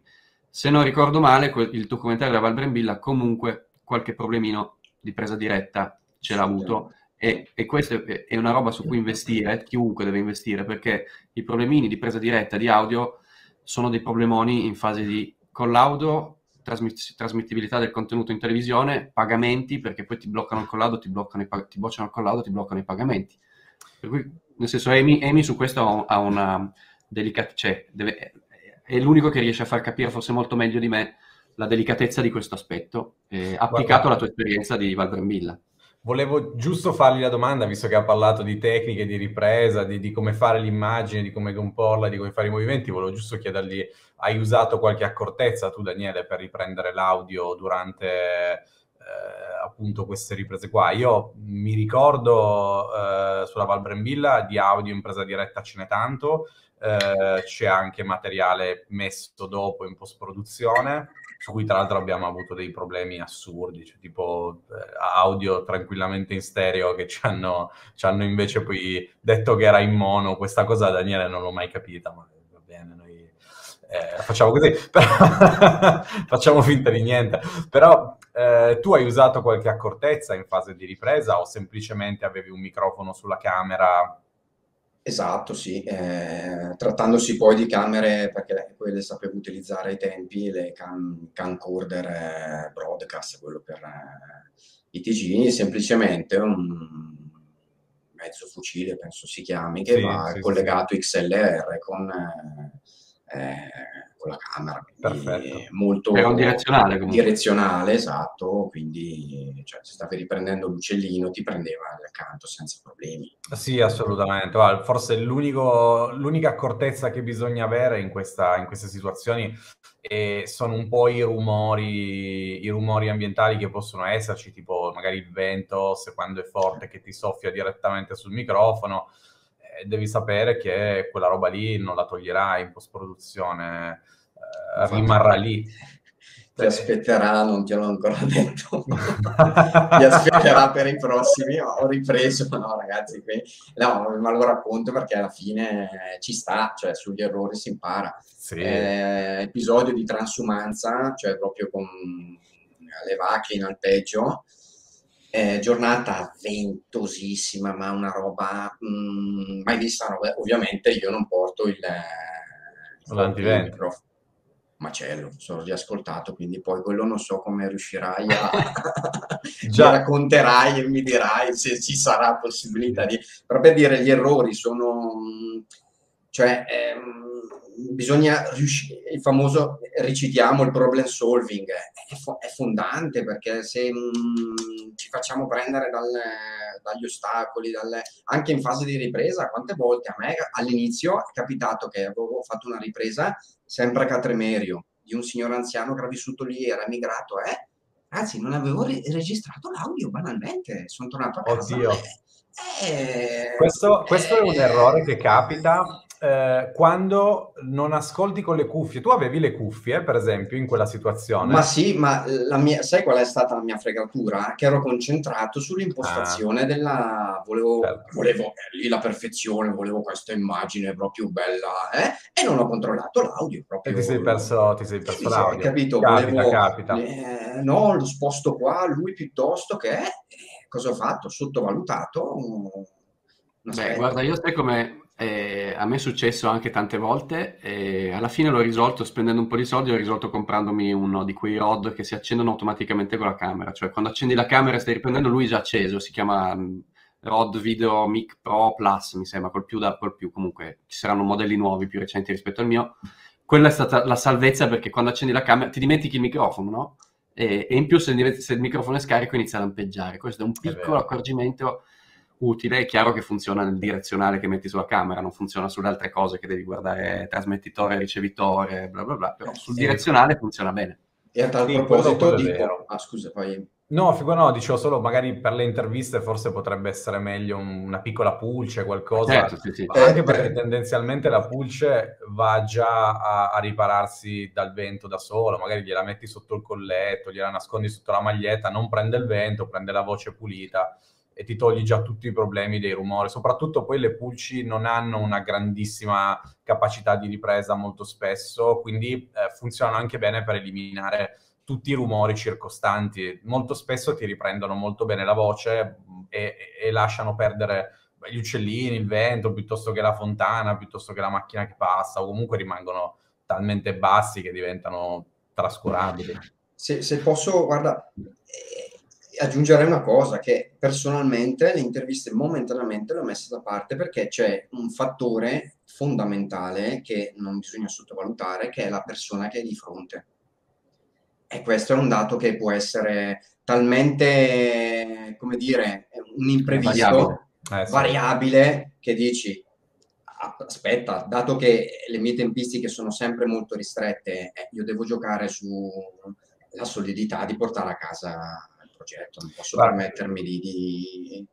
Se non ricordo male, il documentario della Val Brembilla comunque qualche problemino di presa diretta ce l'ha avuto e, e questa è una roba su cui investire, chiunque deve investire, perché i problemini di presa diretta di audio sono dei problemoni in fase di collaudo, trasmiss- trasmittibilità del contenuto in televisione, pagamenti, perché poi ti bloccano il collaudo, ti, bloccano i, ti bocciano il collaudo, ti bloccano i pagamenti. Per cui, nel senso, Amy, Amy su questo ha una delicatezza, cioè, deve, è l'unico che riesce a far capire forse molto meglio di me la delicatezza di questo aspetto, eh, applicato Guarda. alla tua esperienza di Val Brambilla. Volevo giusto fargli la domanda, visto che ha parlato di tecniche di ripresa, di, di come fare l'immagine, di come comporla, di come fare i movimenti, volevo giusto chiedergli, hai usato qualche accortezza tu Daniele per riprendere l'audio durante eh, appunto queste riprese qua? Io mi ricordo eh, sulla Val Brembilla di audio in presa diretta ce n'è tanto, eh, c'è anche materiale messo dopo in post-produzione, su cui tra l'altro abbiamo avuto dei problemi assurdi, cioè tipo eh, audio tranquillamente in stereo che ci hanno, ci hanno, invece poi detto che era in mono, questa cosa Daniele non l'ho mai capita, ma va bene, noi eh, facciamo così, facciamo finta di niente, però eh, tu hai usato qualche accortezza in fase di ripresa o semplicemente avevi un microfono sulla camera Esatto, sì. Eh, trattandosi poi di camere, perché quelle sapevo utilizzare ai tempi, le cam, camcorder eh, broadcast, quello per eh, i TG, semplicemente un mezzo fucile, penso si chiami, che sì, va sì, collegato sì. XLR con eh, eh, con la camera. Perfetto. Molto Era un direzionale comunque. Direzionale, esatto, quindi cioè, se stavi riprendendo l'uccellino ti prendeva accanto senza problemi. Sì, assolutamente. Forse l'unica accortezza che bisogna avere in, questa, in queste situazioni eh, sono un po' i rumori, i rumori ambientali che possono esserci, tipo magari il vento, se quando è forte che ti soffia direttamente sul microfono devi sapere che quella roba lì non la toglierai in post-produzione, eh, rimarrà lì. Ti aspetterà, non te l'ho ancora detto, ti aspetterà per i prossimi, ho ripreso, no ragazzi, qui, no, ma lo racconto perché alla fine ci sta, cioè sugli errori si impara. Sì. Eh, episodio di transumanza, cioè proprio con le vacche in alpeggio, eh, giornata ventosissima, ma una roba mh, mm, mai vista. Ovviamente io non porto il, l'antivento. Macello, sono riascoltato, quindi poi quello non so come riuscirai a... Già. racconterai e mi dirai se ci sarà possibilità di... Però per dire gli errori sono... Cioè, ehm, bisogna riuscire, il famoso recitiamo il problem solving, è, fo- è fondante perché se mh, mm, ci facciamo prendere dalle, dagli ostacoli, dalle, anche in fase di ripresa, quante volte a me all'inizio è capitato che avevo fatto una ripresa sempre a Catremerio di un signore anziano che era vissuto lì, era emigrato, eh? Ragazzi, non avevo re- registrato l'audio banalmente, sono tornato a casa. Oddio. Eh, eh, questo, questo è un errore che capita eh, quando non ascolti con le cuffie. Tu avevi le cuffie, per esempio, in quella situazione? Ma sì, ma la mia, sai qual è stata la mia fregatura? Che ero concentrato sull'impostazione ah. della... Volevo, certo. volevo eh, lì la perfezione, volevo questa immagine proprio bella, eh? E non ho controllato l'audio. Proprio. E ti sei perso, ti sei perso l'audio. Capito? Capita, volevo, capita. Eh, no, lo sposto qua, lui piuttosto che... Eh, cosa ho fatto? Sottovalutato... Beh, guarda, io sai come eh, a me è successo anche tante volte e alla fine l'ho risolto spendendo un po' di soldi, l'ho risolto comprandomi uno di quei rod che si accendono automaticamente con la camera, cioè quando accendi la camera e stai riprendendo lui è già acceso, si chiama mm, Rod Video Mic Pro Plus, mi sembra, col più, da, col più, comunque ci saranno modelli nuovi più recenti rispetto al mio. Quella è stata la salvezza perché quando accendi la camera ti dimentichi il microfono, no? E, e in più se, se, il microfono è scarico inizia a lampeggiare. Questo è un piccolo accorgimento utile, è chiaro che funziona nel direzionale che metti sulla camera, non funziona sulle altre cose che devi guardare trasmettitore, ricevitore, bla bla bla, però sul sì. direzionale funziona bene. E a tal sì, proposito dico... Ah, scusa, poi... No, figo, no, dicevo solo magari per le interviste forse potrebbe essere meglio una piccola pulce, qualcosa. Certo, sì, sì. Anche eh, perché tendenzialmente la pulce va già a, a, ripararsi dal vento da solo, magari gliela metti sotto il colletto, gliela nascondi sotto la maglietta, non prende il vento, prende la voce pulita e ti togli già tutti i problemi dei rumori. Soprattutto poi le pulci non hanno una grandissima capacità di ripresa molto spesso, quindi eh, funzionano anche bene per eliminare tutti i rumori circostanti. Molto spesso ti riprendono molto bene la voce mm, e, e lasciano perdere gli uccellini, il vento, piuttosto che la fontana, piuttosto che la macchina che passa, o comunque rimangono talmente bassi che diventano trascurabili. Se, se posso, guarda, aggiungerei una cosa, che personalmente le interviste momentaneamente le ho messe da parte perché c'è un fattore fondamentale che non bisogna sottovalutare, che è la persona che è di fronte. E questo è un dato che può essere talmente, come dire, un imprevisto variabile, eh, sì. variabile che dici aspetta, dato che le mie tempistiche sono sempre molto ristrette, eh, io devo giocare sulla solidità di portare a casa progetto, non posso permettermi di... di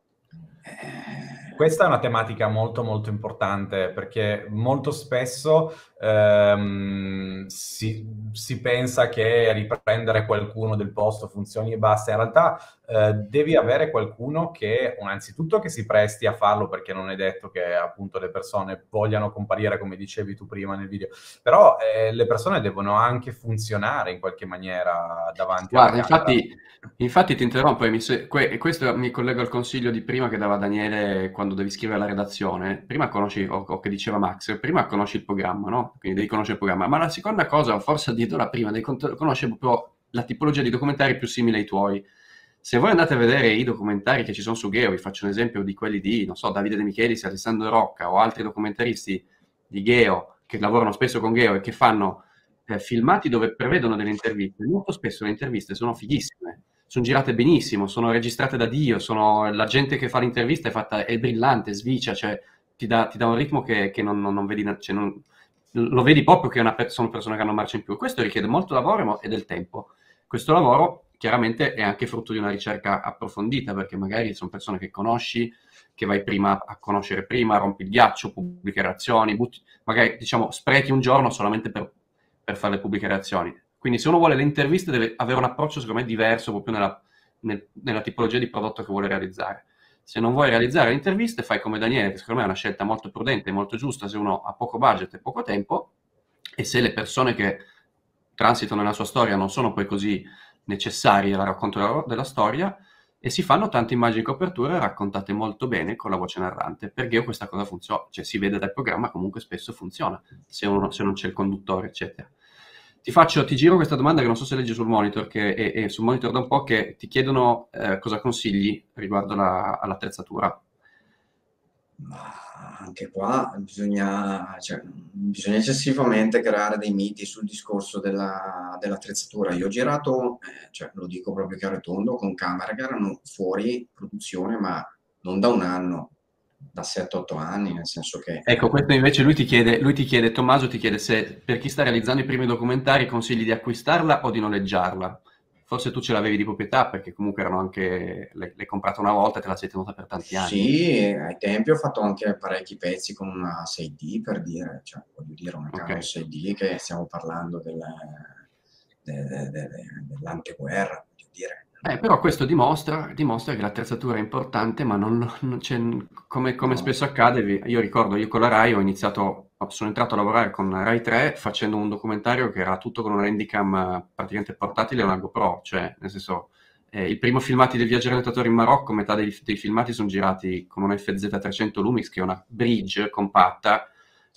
eh... Questa è una tematica molto molto importante perché molto spesso ehm, si, si, pensa che riprendere qualcuno del posto funzioni e basta. In realtà eh, devi avere qualcuno che, innanzitutto, che si presti a farlo perché non è detto che appunto le persone vogliano comparire come dicevi tu prima nel video, però eh, le persone devono anche funzionare in qualche maniera davanti Guarda, alla infatti, infatti ti interrompo e, se, que, questo mi collego al consiglio di prima che dava Daniele quando devi scrivere la redazione. Prima conosci, o, o che diceva Max, prima conosci il programma, no? Quindi devi conoscere il programma. Ma la seconda cosa, forse addirittura prima, devi conoscere proprio la tipologia di documentari più simile ai tuoi. Se voi andate a vedere i documentari che ci sono su Geo, vi faccio un esempio di quelli di, non so, Davide De Michelis, Alessandro Rocca o altri documentaristi di Geo che lavorano spesso con Geo e che fanno eh, filmati dove prevedono delle interviste. Molto spesso le interviste sono fighissime, sono girate benissimo, sono registrate da Dio, sono, la gente che fa l'intervista è, fatta, è brillante, svicia, cioè ti dà, ti dà un ritmo che, che non, non, non, vedi, cioè non, lo vedi proprio che una, sono persone che hanno marcia in più. Questo richiede molto lavoro e del tempo. Questo lavoro chiaramente è anche frutto di una ricerca approfondita, perché magari sono persone che conosci, che vai prima a conoscere prima, rompi il ghiaccio, pubbliche reazioni, butti, magari diciamo sprechi un giorno solamente per, per, fare le pubbliche reazioni. Quindi se uno vuole le interviste deve avere un approccio secondo me diverso proprio nella, nel, nella tipologia di prodotto che vuole realizzare. Se non vuoi realizzare le interviste, fai come Daniele, che secondo me è una scelta molto prudente e molto giusta se uno ha poco budget e poco tempo, e se le persone che transitano nella sua storia non sono poi così necessarie al racconto della storia, e si fanno tante immagini di copertura raccontate molto bene con la voce narrante, perché questa cosa funziona, cioè si vede dal programma comunque spesso funziona, se, uno, se non c'è il conduttore, eccetera. Ti, faccio, ti giro questa domanda che non so se leggi sul monitor, che è, è sul monitor da un po', che ti chiedono eh, cosa consigli riguardo la, all'attrezzatura. Ma anche qua bisogna, cioè, bisogna eccessivamente creare dei miti sul discorso della, dell'attrezzatura. Io ho girato, eh, cioè, lo dico proprio chiaro e tondo, con camere che erano fuori produzione, ma non da un anno, da 7-8 anni, nel senso che... Ecco, questo invece lui ti chiede, lui ti chiede, Tommaso ti chiede se per chi sta realizzando i primi documentari consigli di acquistarla o di noleggiarla. Forse tu ce l'avevi di proprietà perché comunque erano anche, l'hai comprata una volta e te la sei tenuta per tanti anni. Sì, ai tempi ho fatto anche parecchi pezzi con una 6D per dire, cioè voglio dire una okay. 6D che stiamo parlando del, de, de, de, dell'anteguerra, voglio dire eh, però questo dimostra, dimostra, che l'attrezzatura è importante, ma non, non come, come, spesso accade, io ricordo, io con la RAI ho iniziato, sono entrato a lavorare con RAI 3 facendo un documentario che era tutto con un handicam praticamente portatile e una GoPro, cioè nel senso, eh, il primo filmati del viaggio realizzatore in Marocco, metà dei, dei, filmati sono girati con una FZ300 Lumix, che è una bridge compatta,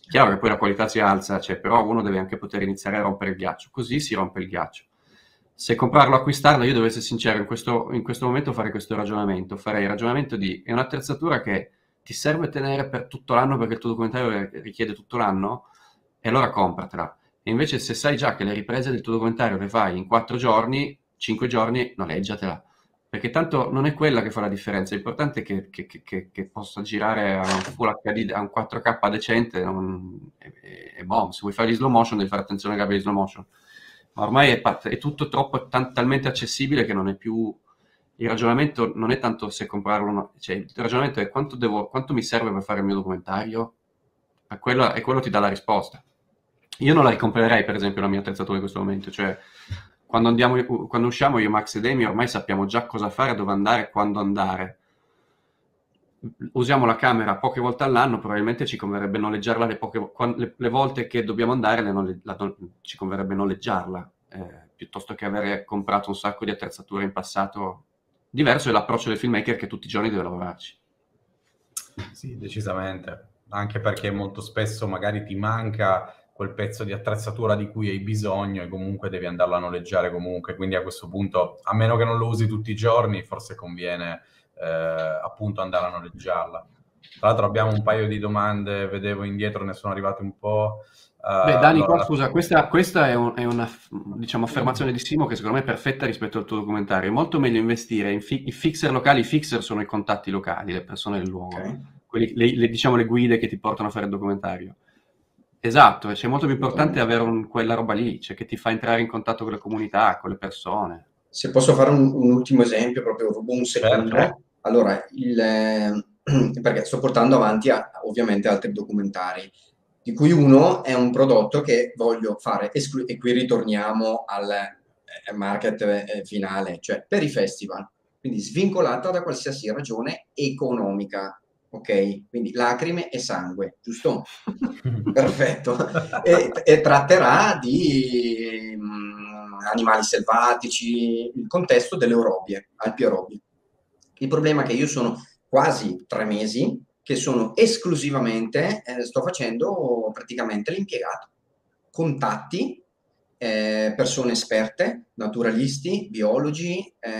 chiaro che poi la qualità si alza, cioè, però uno deve anche poter iniziare a rompere il ghiaccio, così si rompe il ghiaccio se comprarlo o acquistarlo, io devo essere sincero, in questo, in questo momento fare questo ragionamento. Farei il ragionamento di è un'attrezzatura che ti serve tenere per tutto l'anno perché il tuo documentario richiede tutto l'anno, e allora compratela. E invece se sai già che le riprese del tuo documentario le fai in quattro giorni, cinque giorni, noleggiatela. Perché tanto non è quella che fa la differenza, l'importante è che, che, che, che possa girare a un Full HD, a un 4K decente, non, e, e, e se vuoi fare gli slow motion devi fare attenzione a gli slow motion ma ormai è, è tutto troppo, t- talmente accessibile che non è più... Il ragionamento non è tanto se comprarlo, no. cioè, il ragionamento è quanto, devo, quanto mi serve per fare il mio documentario e quello, e quello ti dà la risposta. Io non la ricomprerei, per esempio, la mia attrezzatura in questo momento, cioè quando, andiamo, quando usciamo io, Max ed Amy, ormai sappiamo già cosa fare, dove andare, quando andare usiamo la camera poche volte all'anno, probabilmente ci converrebbe noleggiarla le, poche, le, le volte che dobbiamo andare, nolegg- la, ci converrebbe noleggiarla, eh, piuttosto che avere comprato un sacco di attrezzature in passato. Diverso è l'approccio del filmmaker che tutti i giorni deve lavorarci. Sì, decisamente, anche perché molto spesso magari ti manca quel pezzo di attrezzatura di cui hai bisogno e comunque devi andarlo a noleggiare comunque, quindi a questo punto, a meno che non lo usi tutti i giorni, forse conviene eh, appunto andare a noleggiarla. Tra l'altro abbiamo un paio di domande, vedevo indietro, ne sono arrivate un po'. Uh, Beh, Dani, allora... scusa, questa, questa è, un, è, una diciamo, affermazione di Simo che secondo me è perfetta rispetto al tuo documentario. È molto meglio investire in fi- i fixer locali. I fixer sono i contatti locali, le persone del luogo, okay. Quelli, le, le, diciamo le guide che ti portano a fare il documentario. Esatto, cioè, è molto più importante avere un, quella roba lì, cioè che ti fa entrare in contatto con le comunità, con le persone. Se posso fare un, un ultimo esempio, proprio rubo un secondo. Certo. Allora, il, eh, perché sto portando avanti a, ovviamente altri documentari di cui uno è un prodotto che voglio fare esclu- e qui ritorniamo al eh, market eh, finale, cioè per i festival, quindi svincolata da qualsiasi ragione economica, ok? Quindi lacrime e sangue, giusto? Perfetto. E, e, tratterà di mh, mm, animali selvatici, il contesto delle orobie, Alpi Orobie. Il problema è che io sono quasi tre mesi che sono esclusivamente, eh, sto facendo praticamente l'impiegato. Contatti, eh, persone esperte, naturalisti, biologi, eh,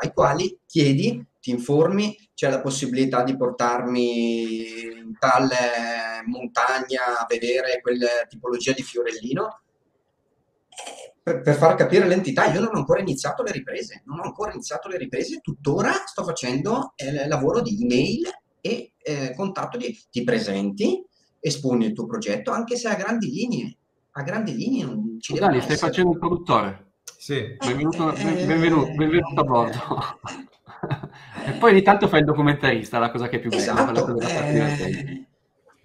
ai quali chiedi, ti informi, c'è la possibilità di portarmi in tale montagna a vedere quella tipologia di fiorellino, eh, per, per, far capire l'entità. Io non ho ancora iniziato le riprese, non ho ancora iniziato le riprese, tuttora sto facendo eh, lavoro di email e eh, contatto di, ti presenti, esponi il tuo progetto, anche se a grandi linee, a grandi linee non ci deve Dani, stai facendo il produttore? Sì. Benvenuto, eh, benvenuto, benvenuto a bordo. e poi ogni tanto fai il documentarista, la cosa che è più bella. Esatto, eh,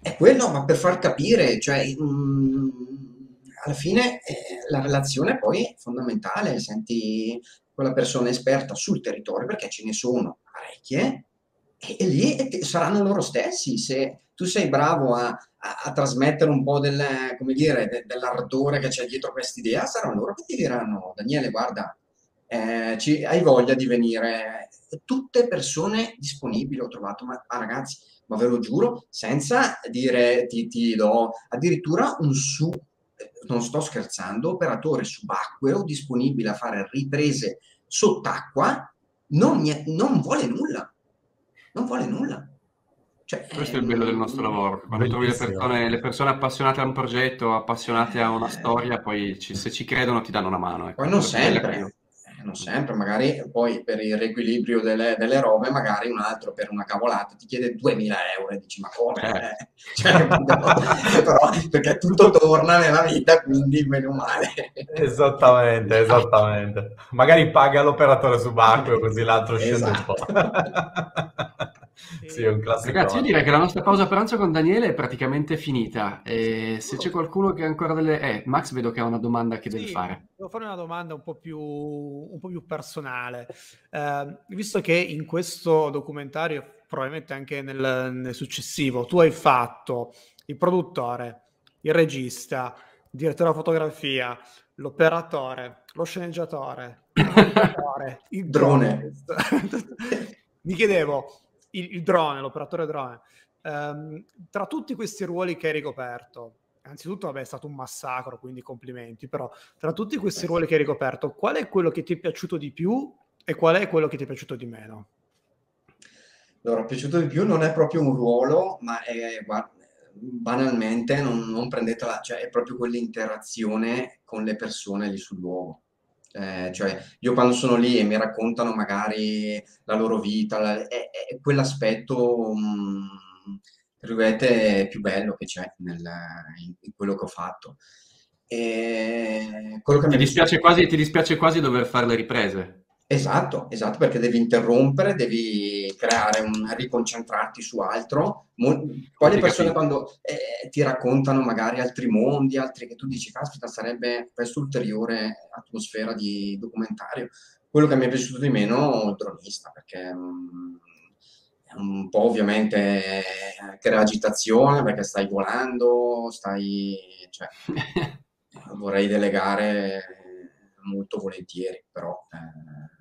è quello, ma per far capire, cioè, mh, mm, alla fine eh, la relazione poi è fondamentale, senti quella persona esperta sul territorio, perché ce ne sono parecchie, e, e lì saranno loro stessi. Se tu sei bravo a, a, a trasmettere un po' del, dire, de, dell'ardore che c'è dietro questa idea, saranno loro che ti diranno, Daniele, guarda, eh, ci, hai voglia di venire. Tutte persone disponibili ho trovato, ma, ma ragazzi, ma ve lo giuro, senza dire ti, ti do addirittura un su, non sto scherzando, operatore subacqueo disponibile a fare riprese sott'acqua, non, non vuole nulla non vuole nulla. Cioè, Questo è il bello del nostro lavoro, quando trovi le persone, le persone, appassionate a un progetto, appassionate a una storia, poi ci, se ci credono ti danno una mano. Ecco. Poi non sempre, non sempre, magari poi per il riequilibrio delle, delle, robe, magari un altro per una cavolata ti chiede 2000 euro e dici ma come? Eh. Cioè, però, perché tutto torna nella vita, quindi meno male. Esattamente, esattamente. Magari paga l'operatore subacqueo così l'altro scende esatto. un po'. sì, è un classico. Ragazzi, io direi che la nostra pausa pranzo con Daniele è praticamente finita. E se c'è qualcuno che ha ancora delle... Eh, Max vedo che ha una domanda che sì, deve fare. Devo fare una domanda un po' più, un po più personale. Eh, visto che in questo documentario, probabilmente anche nel, nel successivo, tu hai fatto il produttore, il regista, il direttore della fotografia, l'operatore, lo sceneggiatore, il drone. Mi chiedevo, il, il drone, l'operatore drone, um, tra tutti questi ruoli che hai ricoperto, anzitutto vabbè, è stato un massacro, quindi complimenti, però tra tutti questi ruoli che hai ricoperto, qual è quello che ti è piaciuto di più e qual è quello che ti è piaciuto di meno? Allora, piaciuto di più non è proprio un ruolo, ma è, banalmente non, non prendetela, cioè è proprio quell'interazione con le persone lì sul luogo. Eh, cioè, io quando sono lì e mi raccontano magari la loro vita, la, è, è, quell'aspetto mh, più bello che c'è nel, in, in, quello che ho fatto. E quello che ti, dispiace quasi, ti dispiace quasi dover fare le riprese. Esatto, esatto, perché devi interrompere, devi creare un riconcentrarti su altro. Poi le persone quando eh, ti raccontano magari altri mondi, altri che tu dici, caspita, sarebbe questa ulteriore atmosfera di documentario. Quello che mi è piaciuto di meno il dronista, perché um, è un po' ovviamente eh, crea agitazione, perché stai volando, stai... Cioè, vorrei delegare molto volentieri, però... Eh,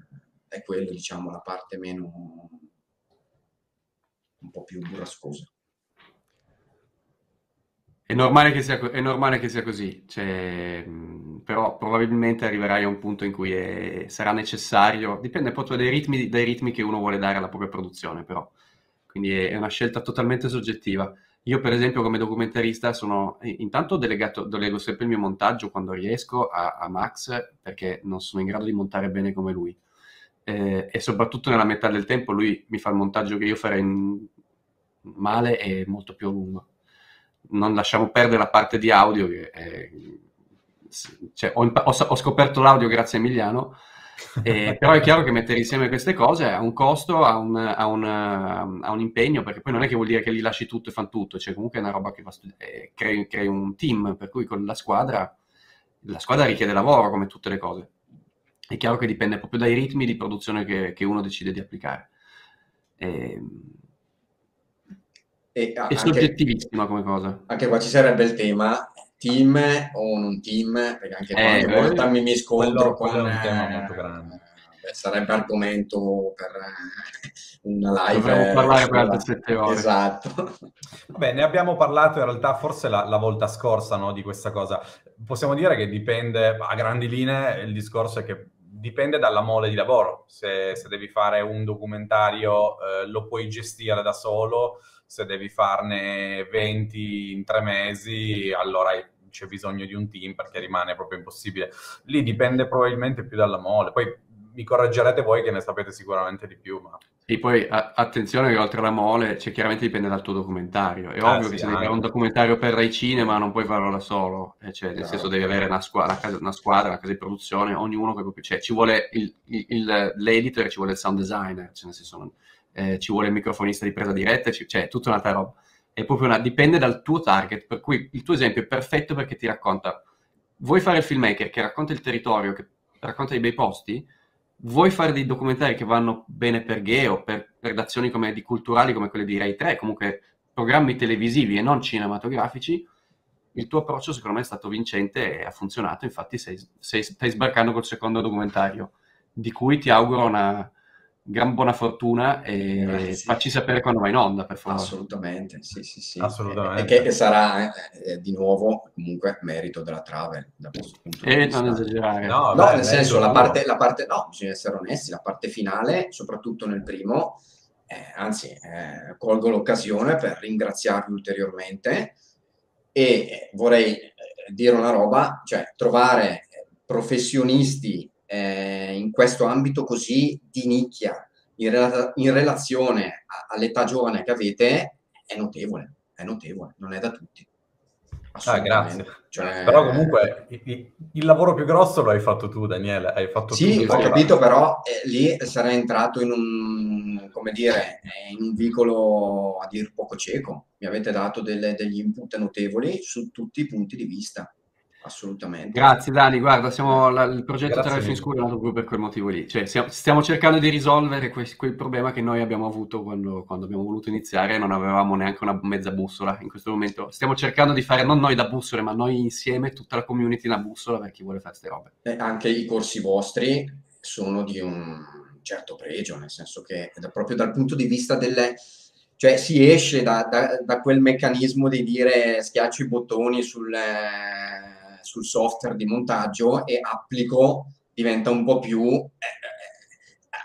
è quella, diciamo, la parte meno un po' più burrascosa. È normale che sia, è normale che sia così, cioè, però probabilmente arriverai a un punto in cui è, sarà necessario, dipende proprio dai ritmi, dai ritmi, che uno vuole dare alla propria produzione, però quindi è una scelta totalmente soggettiva. Io, per esempio, come documentarista sono intanto delegato, delego sempre il mio montaggio quando riesco a, a Max perché non sono in grado di montare bene come lui. Eh, e soprattutto nella metà del tempo lui mi fa il montaggio che io farei in, male e molto più a lungo. Non lasciamo perdere la parte di audio che è, cioè, ho, ho, ho, scoperto l'audio grazie a Emiliano, eh, però è chiaro che mettere insieme queste cose ha un costo, ha un, ha, un, ha un, impegno, perché poi non è che vuol dire che li lasci tutto e fanno tutto, cioè comunque è una roba che va eh, crei, crei un team, per cui con la squadra, la squadra richiede lavoro come tutte le cose. È chiaro che dipende proprio dai ritmi di produzione che, che uno decide di applicare. E, e è soggettivissima come cosa. Anche qua ci sarebbe il tema team o non team, perché anche eh, qualche volta mi, mi scontro con... Quello è un tema molto grande. Eh, sarebbe argomento per eh, una live. Dovremmo parlare per altre sette ore. Esatto. Vabbè, ne abbiamo parlato in realtà forse la, la volta scorsa no, di questa cosa. Possiamo dire che dipende, a grandi linee, il discorso è che dipende dalla mole di lavoro. Se, se devi fare un documentario eh, lo puoi gestire da solo, se devi farne 20 in tre mesi, allora c'è bisogno di un team perché rimane proprio impossibile. Lì dipende probabilmente più dalla mole. Poi mi correggerete voi che ne sapete sicuramente di più. Ma... E poi a- attenzione che oltre alla mole, cioè, chiaramente dipende dal tuo documentario. È ah, ovvio sì, che se devi fare un documentario per Rai Cinema non puoi farlo da solo, eh, cioè, nel no, senso devi avere una squadra, una squadra, una casa di produzione, ognuno che proprio... Cioè, ci vuole il, il, il, l'editor ci vuole il sound designer, cioè, nel senso... Eh, ci vuole il microfonista di presa diretta, ci, cioè tutta un'altra roba. È proprio una, dipende dal tuo target, per cui il tuo esempio è perfetto perché ti racconta, vuoi fare il filmmaker che racconta il territorio, che racconta dei bei posti, vuoi fare dei documentari che vanno bene per Geo, per redazioni come, di culturali come quelle di Rai 3, comunque programmi televisivi e non cinematografici, il tuo approccio secondo me è stato vincente e ha funzionato, infatti sei, sei, stai sbarcando col secondo documentario, di cui ti auguro una, gran buona fortuna e Grazie. facci sapere quando vai in onda, per favore. Assolutamente, sì, sì, sì. Assolutamente. E, che, che sarà eh, di nuovo comunque merito della Travel da questo punto di vista. non esagerare. No, no beh, nel senso, la parte, la parte, no, bisogna essere onesti, la parte finale, soprattutto nel primo, eh, anzi, eh, colgo l'occasione per ringraziarvi ulteriormente e vorrei eh, dire una roba, cioè trovare professionisti eh, in questo ambito così di nicchia in, rela- in relazione a- all'età giovane che avete è notevole, è notevole, non è da tutti. Ah, grazie. Cioè... Però comunque il, il, lavoro più grosso lo hai fatto tu, Daniele. Hai fatto sì, ho capito, però eh, lì sarei entrato in un, come dire, in un vicolo a dir poco cieco. Mi avete dato delle, degli input notevoli su tutti i punti di vista assolutamente. Grazie Dani, guarda, siamo, la, il progetto Terra School è nato proprio per quel motivo lì, cioè stiamo, stiamo cercando di risolvere que, quel problema che noi abbiamo avuto quando, quando, abbiamo voluto iniziare non avevamo neanche una mezza bussola in questo momento. Stiamo cercando di fare, non noi da bussole, ma noi insieme, tutta la community una bussola per chi vuole fare queste robe. E anche i corsi vostri sono di un certo pregio, nel senso che da, proprio dal punto di vista delle cioè si esce da, da, da, quel meccanismo di dire schiaccio i bottoni sul, sul software di montaggio e applico diventa un po' più eh,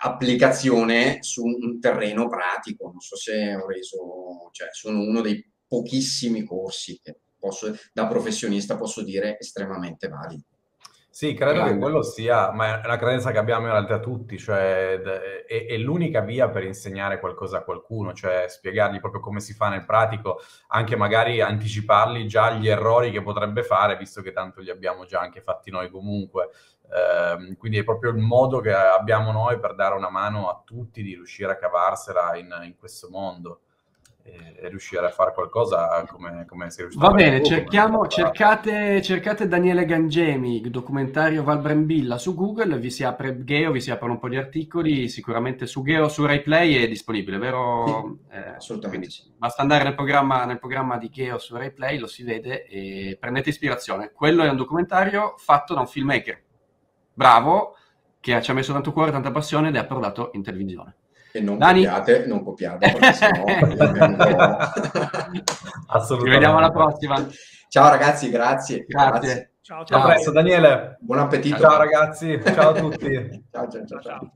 applicazione su un terreno pratico. Non so se ho reso, cioè sono uno dei pochissimi corsi che posso, da professionista posso dire estremamente validi. Sì, credo Grande. che quello sia, ma è una credenza che abbiamo in realtà tutti, cioè è, è, l'unica via per insegnare qualcosa a qualcuno, cioè spiegargli proprio come si fa nel pratico, anche magari anticipargli già gli errori che potrebbe fare, visto che tanto li abbiamo già anche fatti noi comunque. Eh, quindi è proprio il modo che abbiamo noi per dare una mano a tutti di riuscire a cavarsela in, in questo mondo e riuscire a fare qualcosa come, come sei riuscito Va bene, tu, cerchiamo, cercate, cercate, Daniele Gangemi, documentario Val Brembilla su Google, vi si apre Geo, vi si aprono un po' di articoli, sicuramente su Geo, su RaiPlay è disponibile, vero? Sì, eh, assolutamente sì. Basta andare nel programma, nel programma di Geo su RaiPlay, lo si vede e prendete ispirazione. Quello è un documentario fatto da un filmmaker bravo, che ci ha messo tanto cuore, tanta passione ed è approdato in televisione. E non Dani. copiate, non copiate, perché sennò Assolutamente. Ci vediamo alla prossima. Ciao ragazzi, grazie. Grazie. grazie. Ciao, ciao. A presto Daniele. Buon appetito. Ciao ragazzi, ciao a tutti. ciao, ciao, ciao. ciao.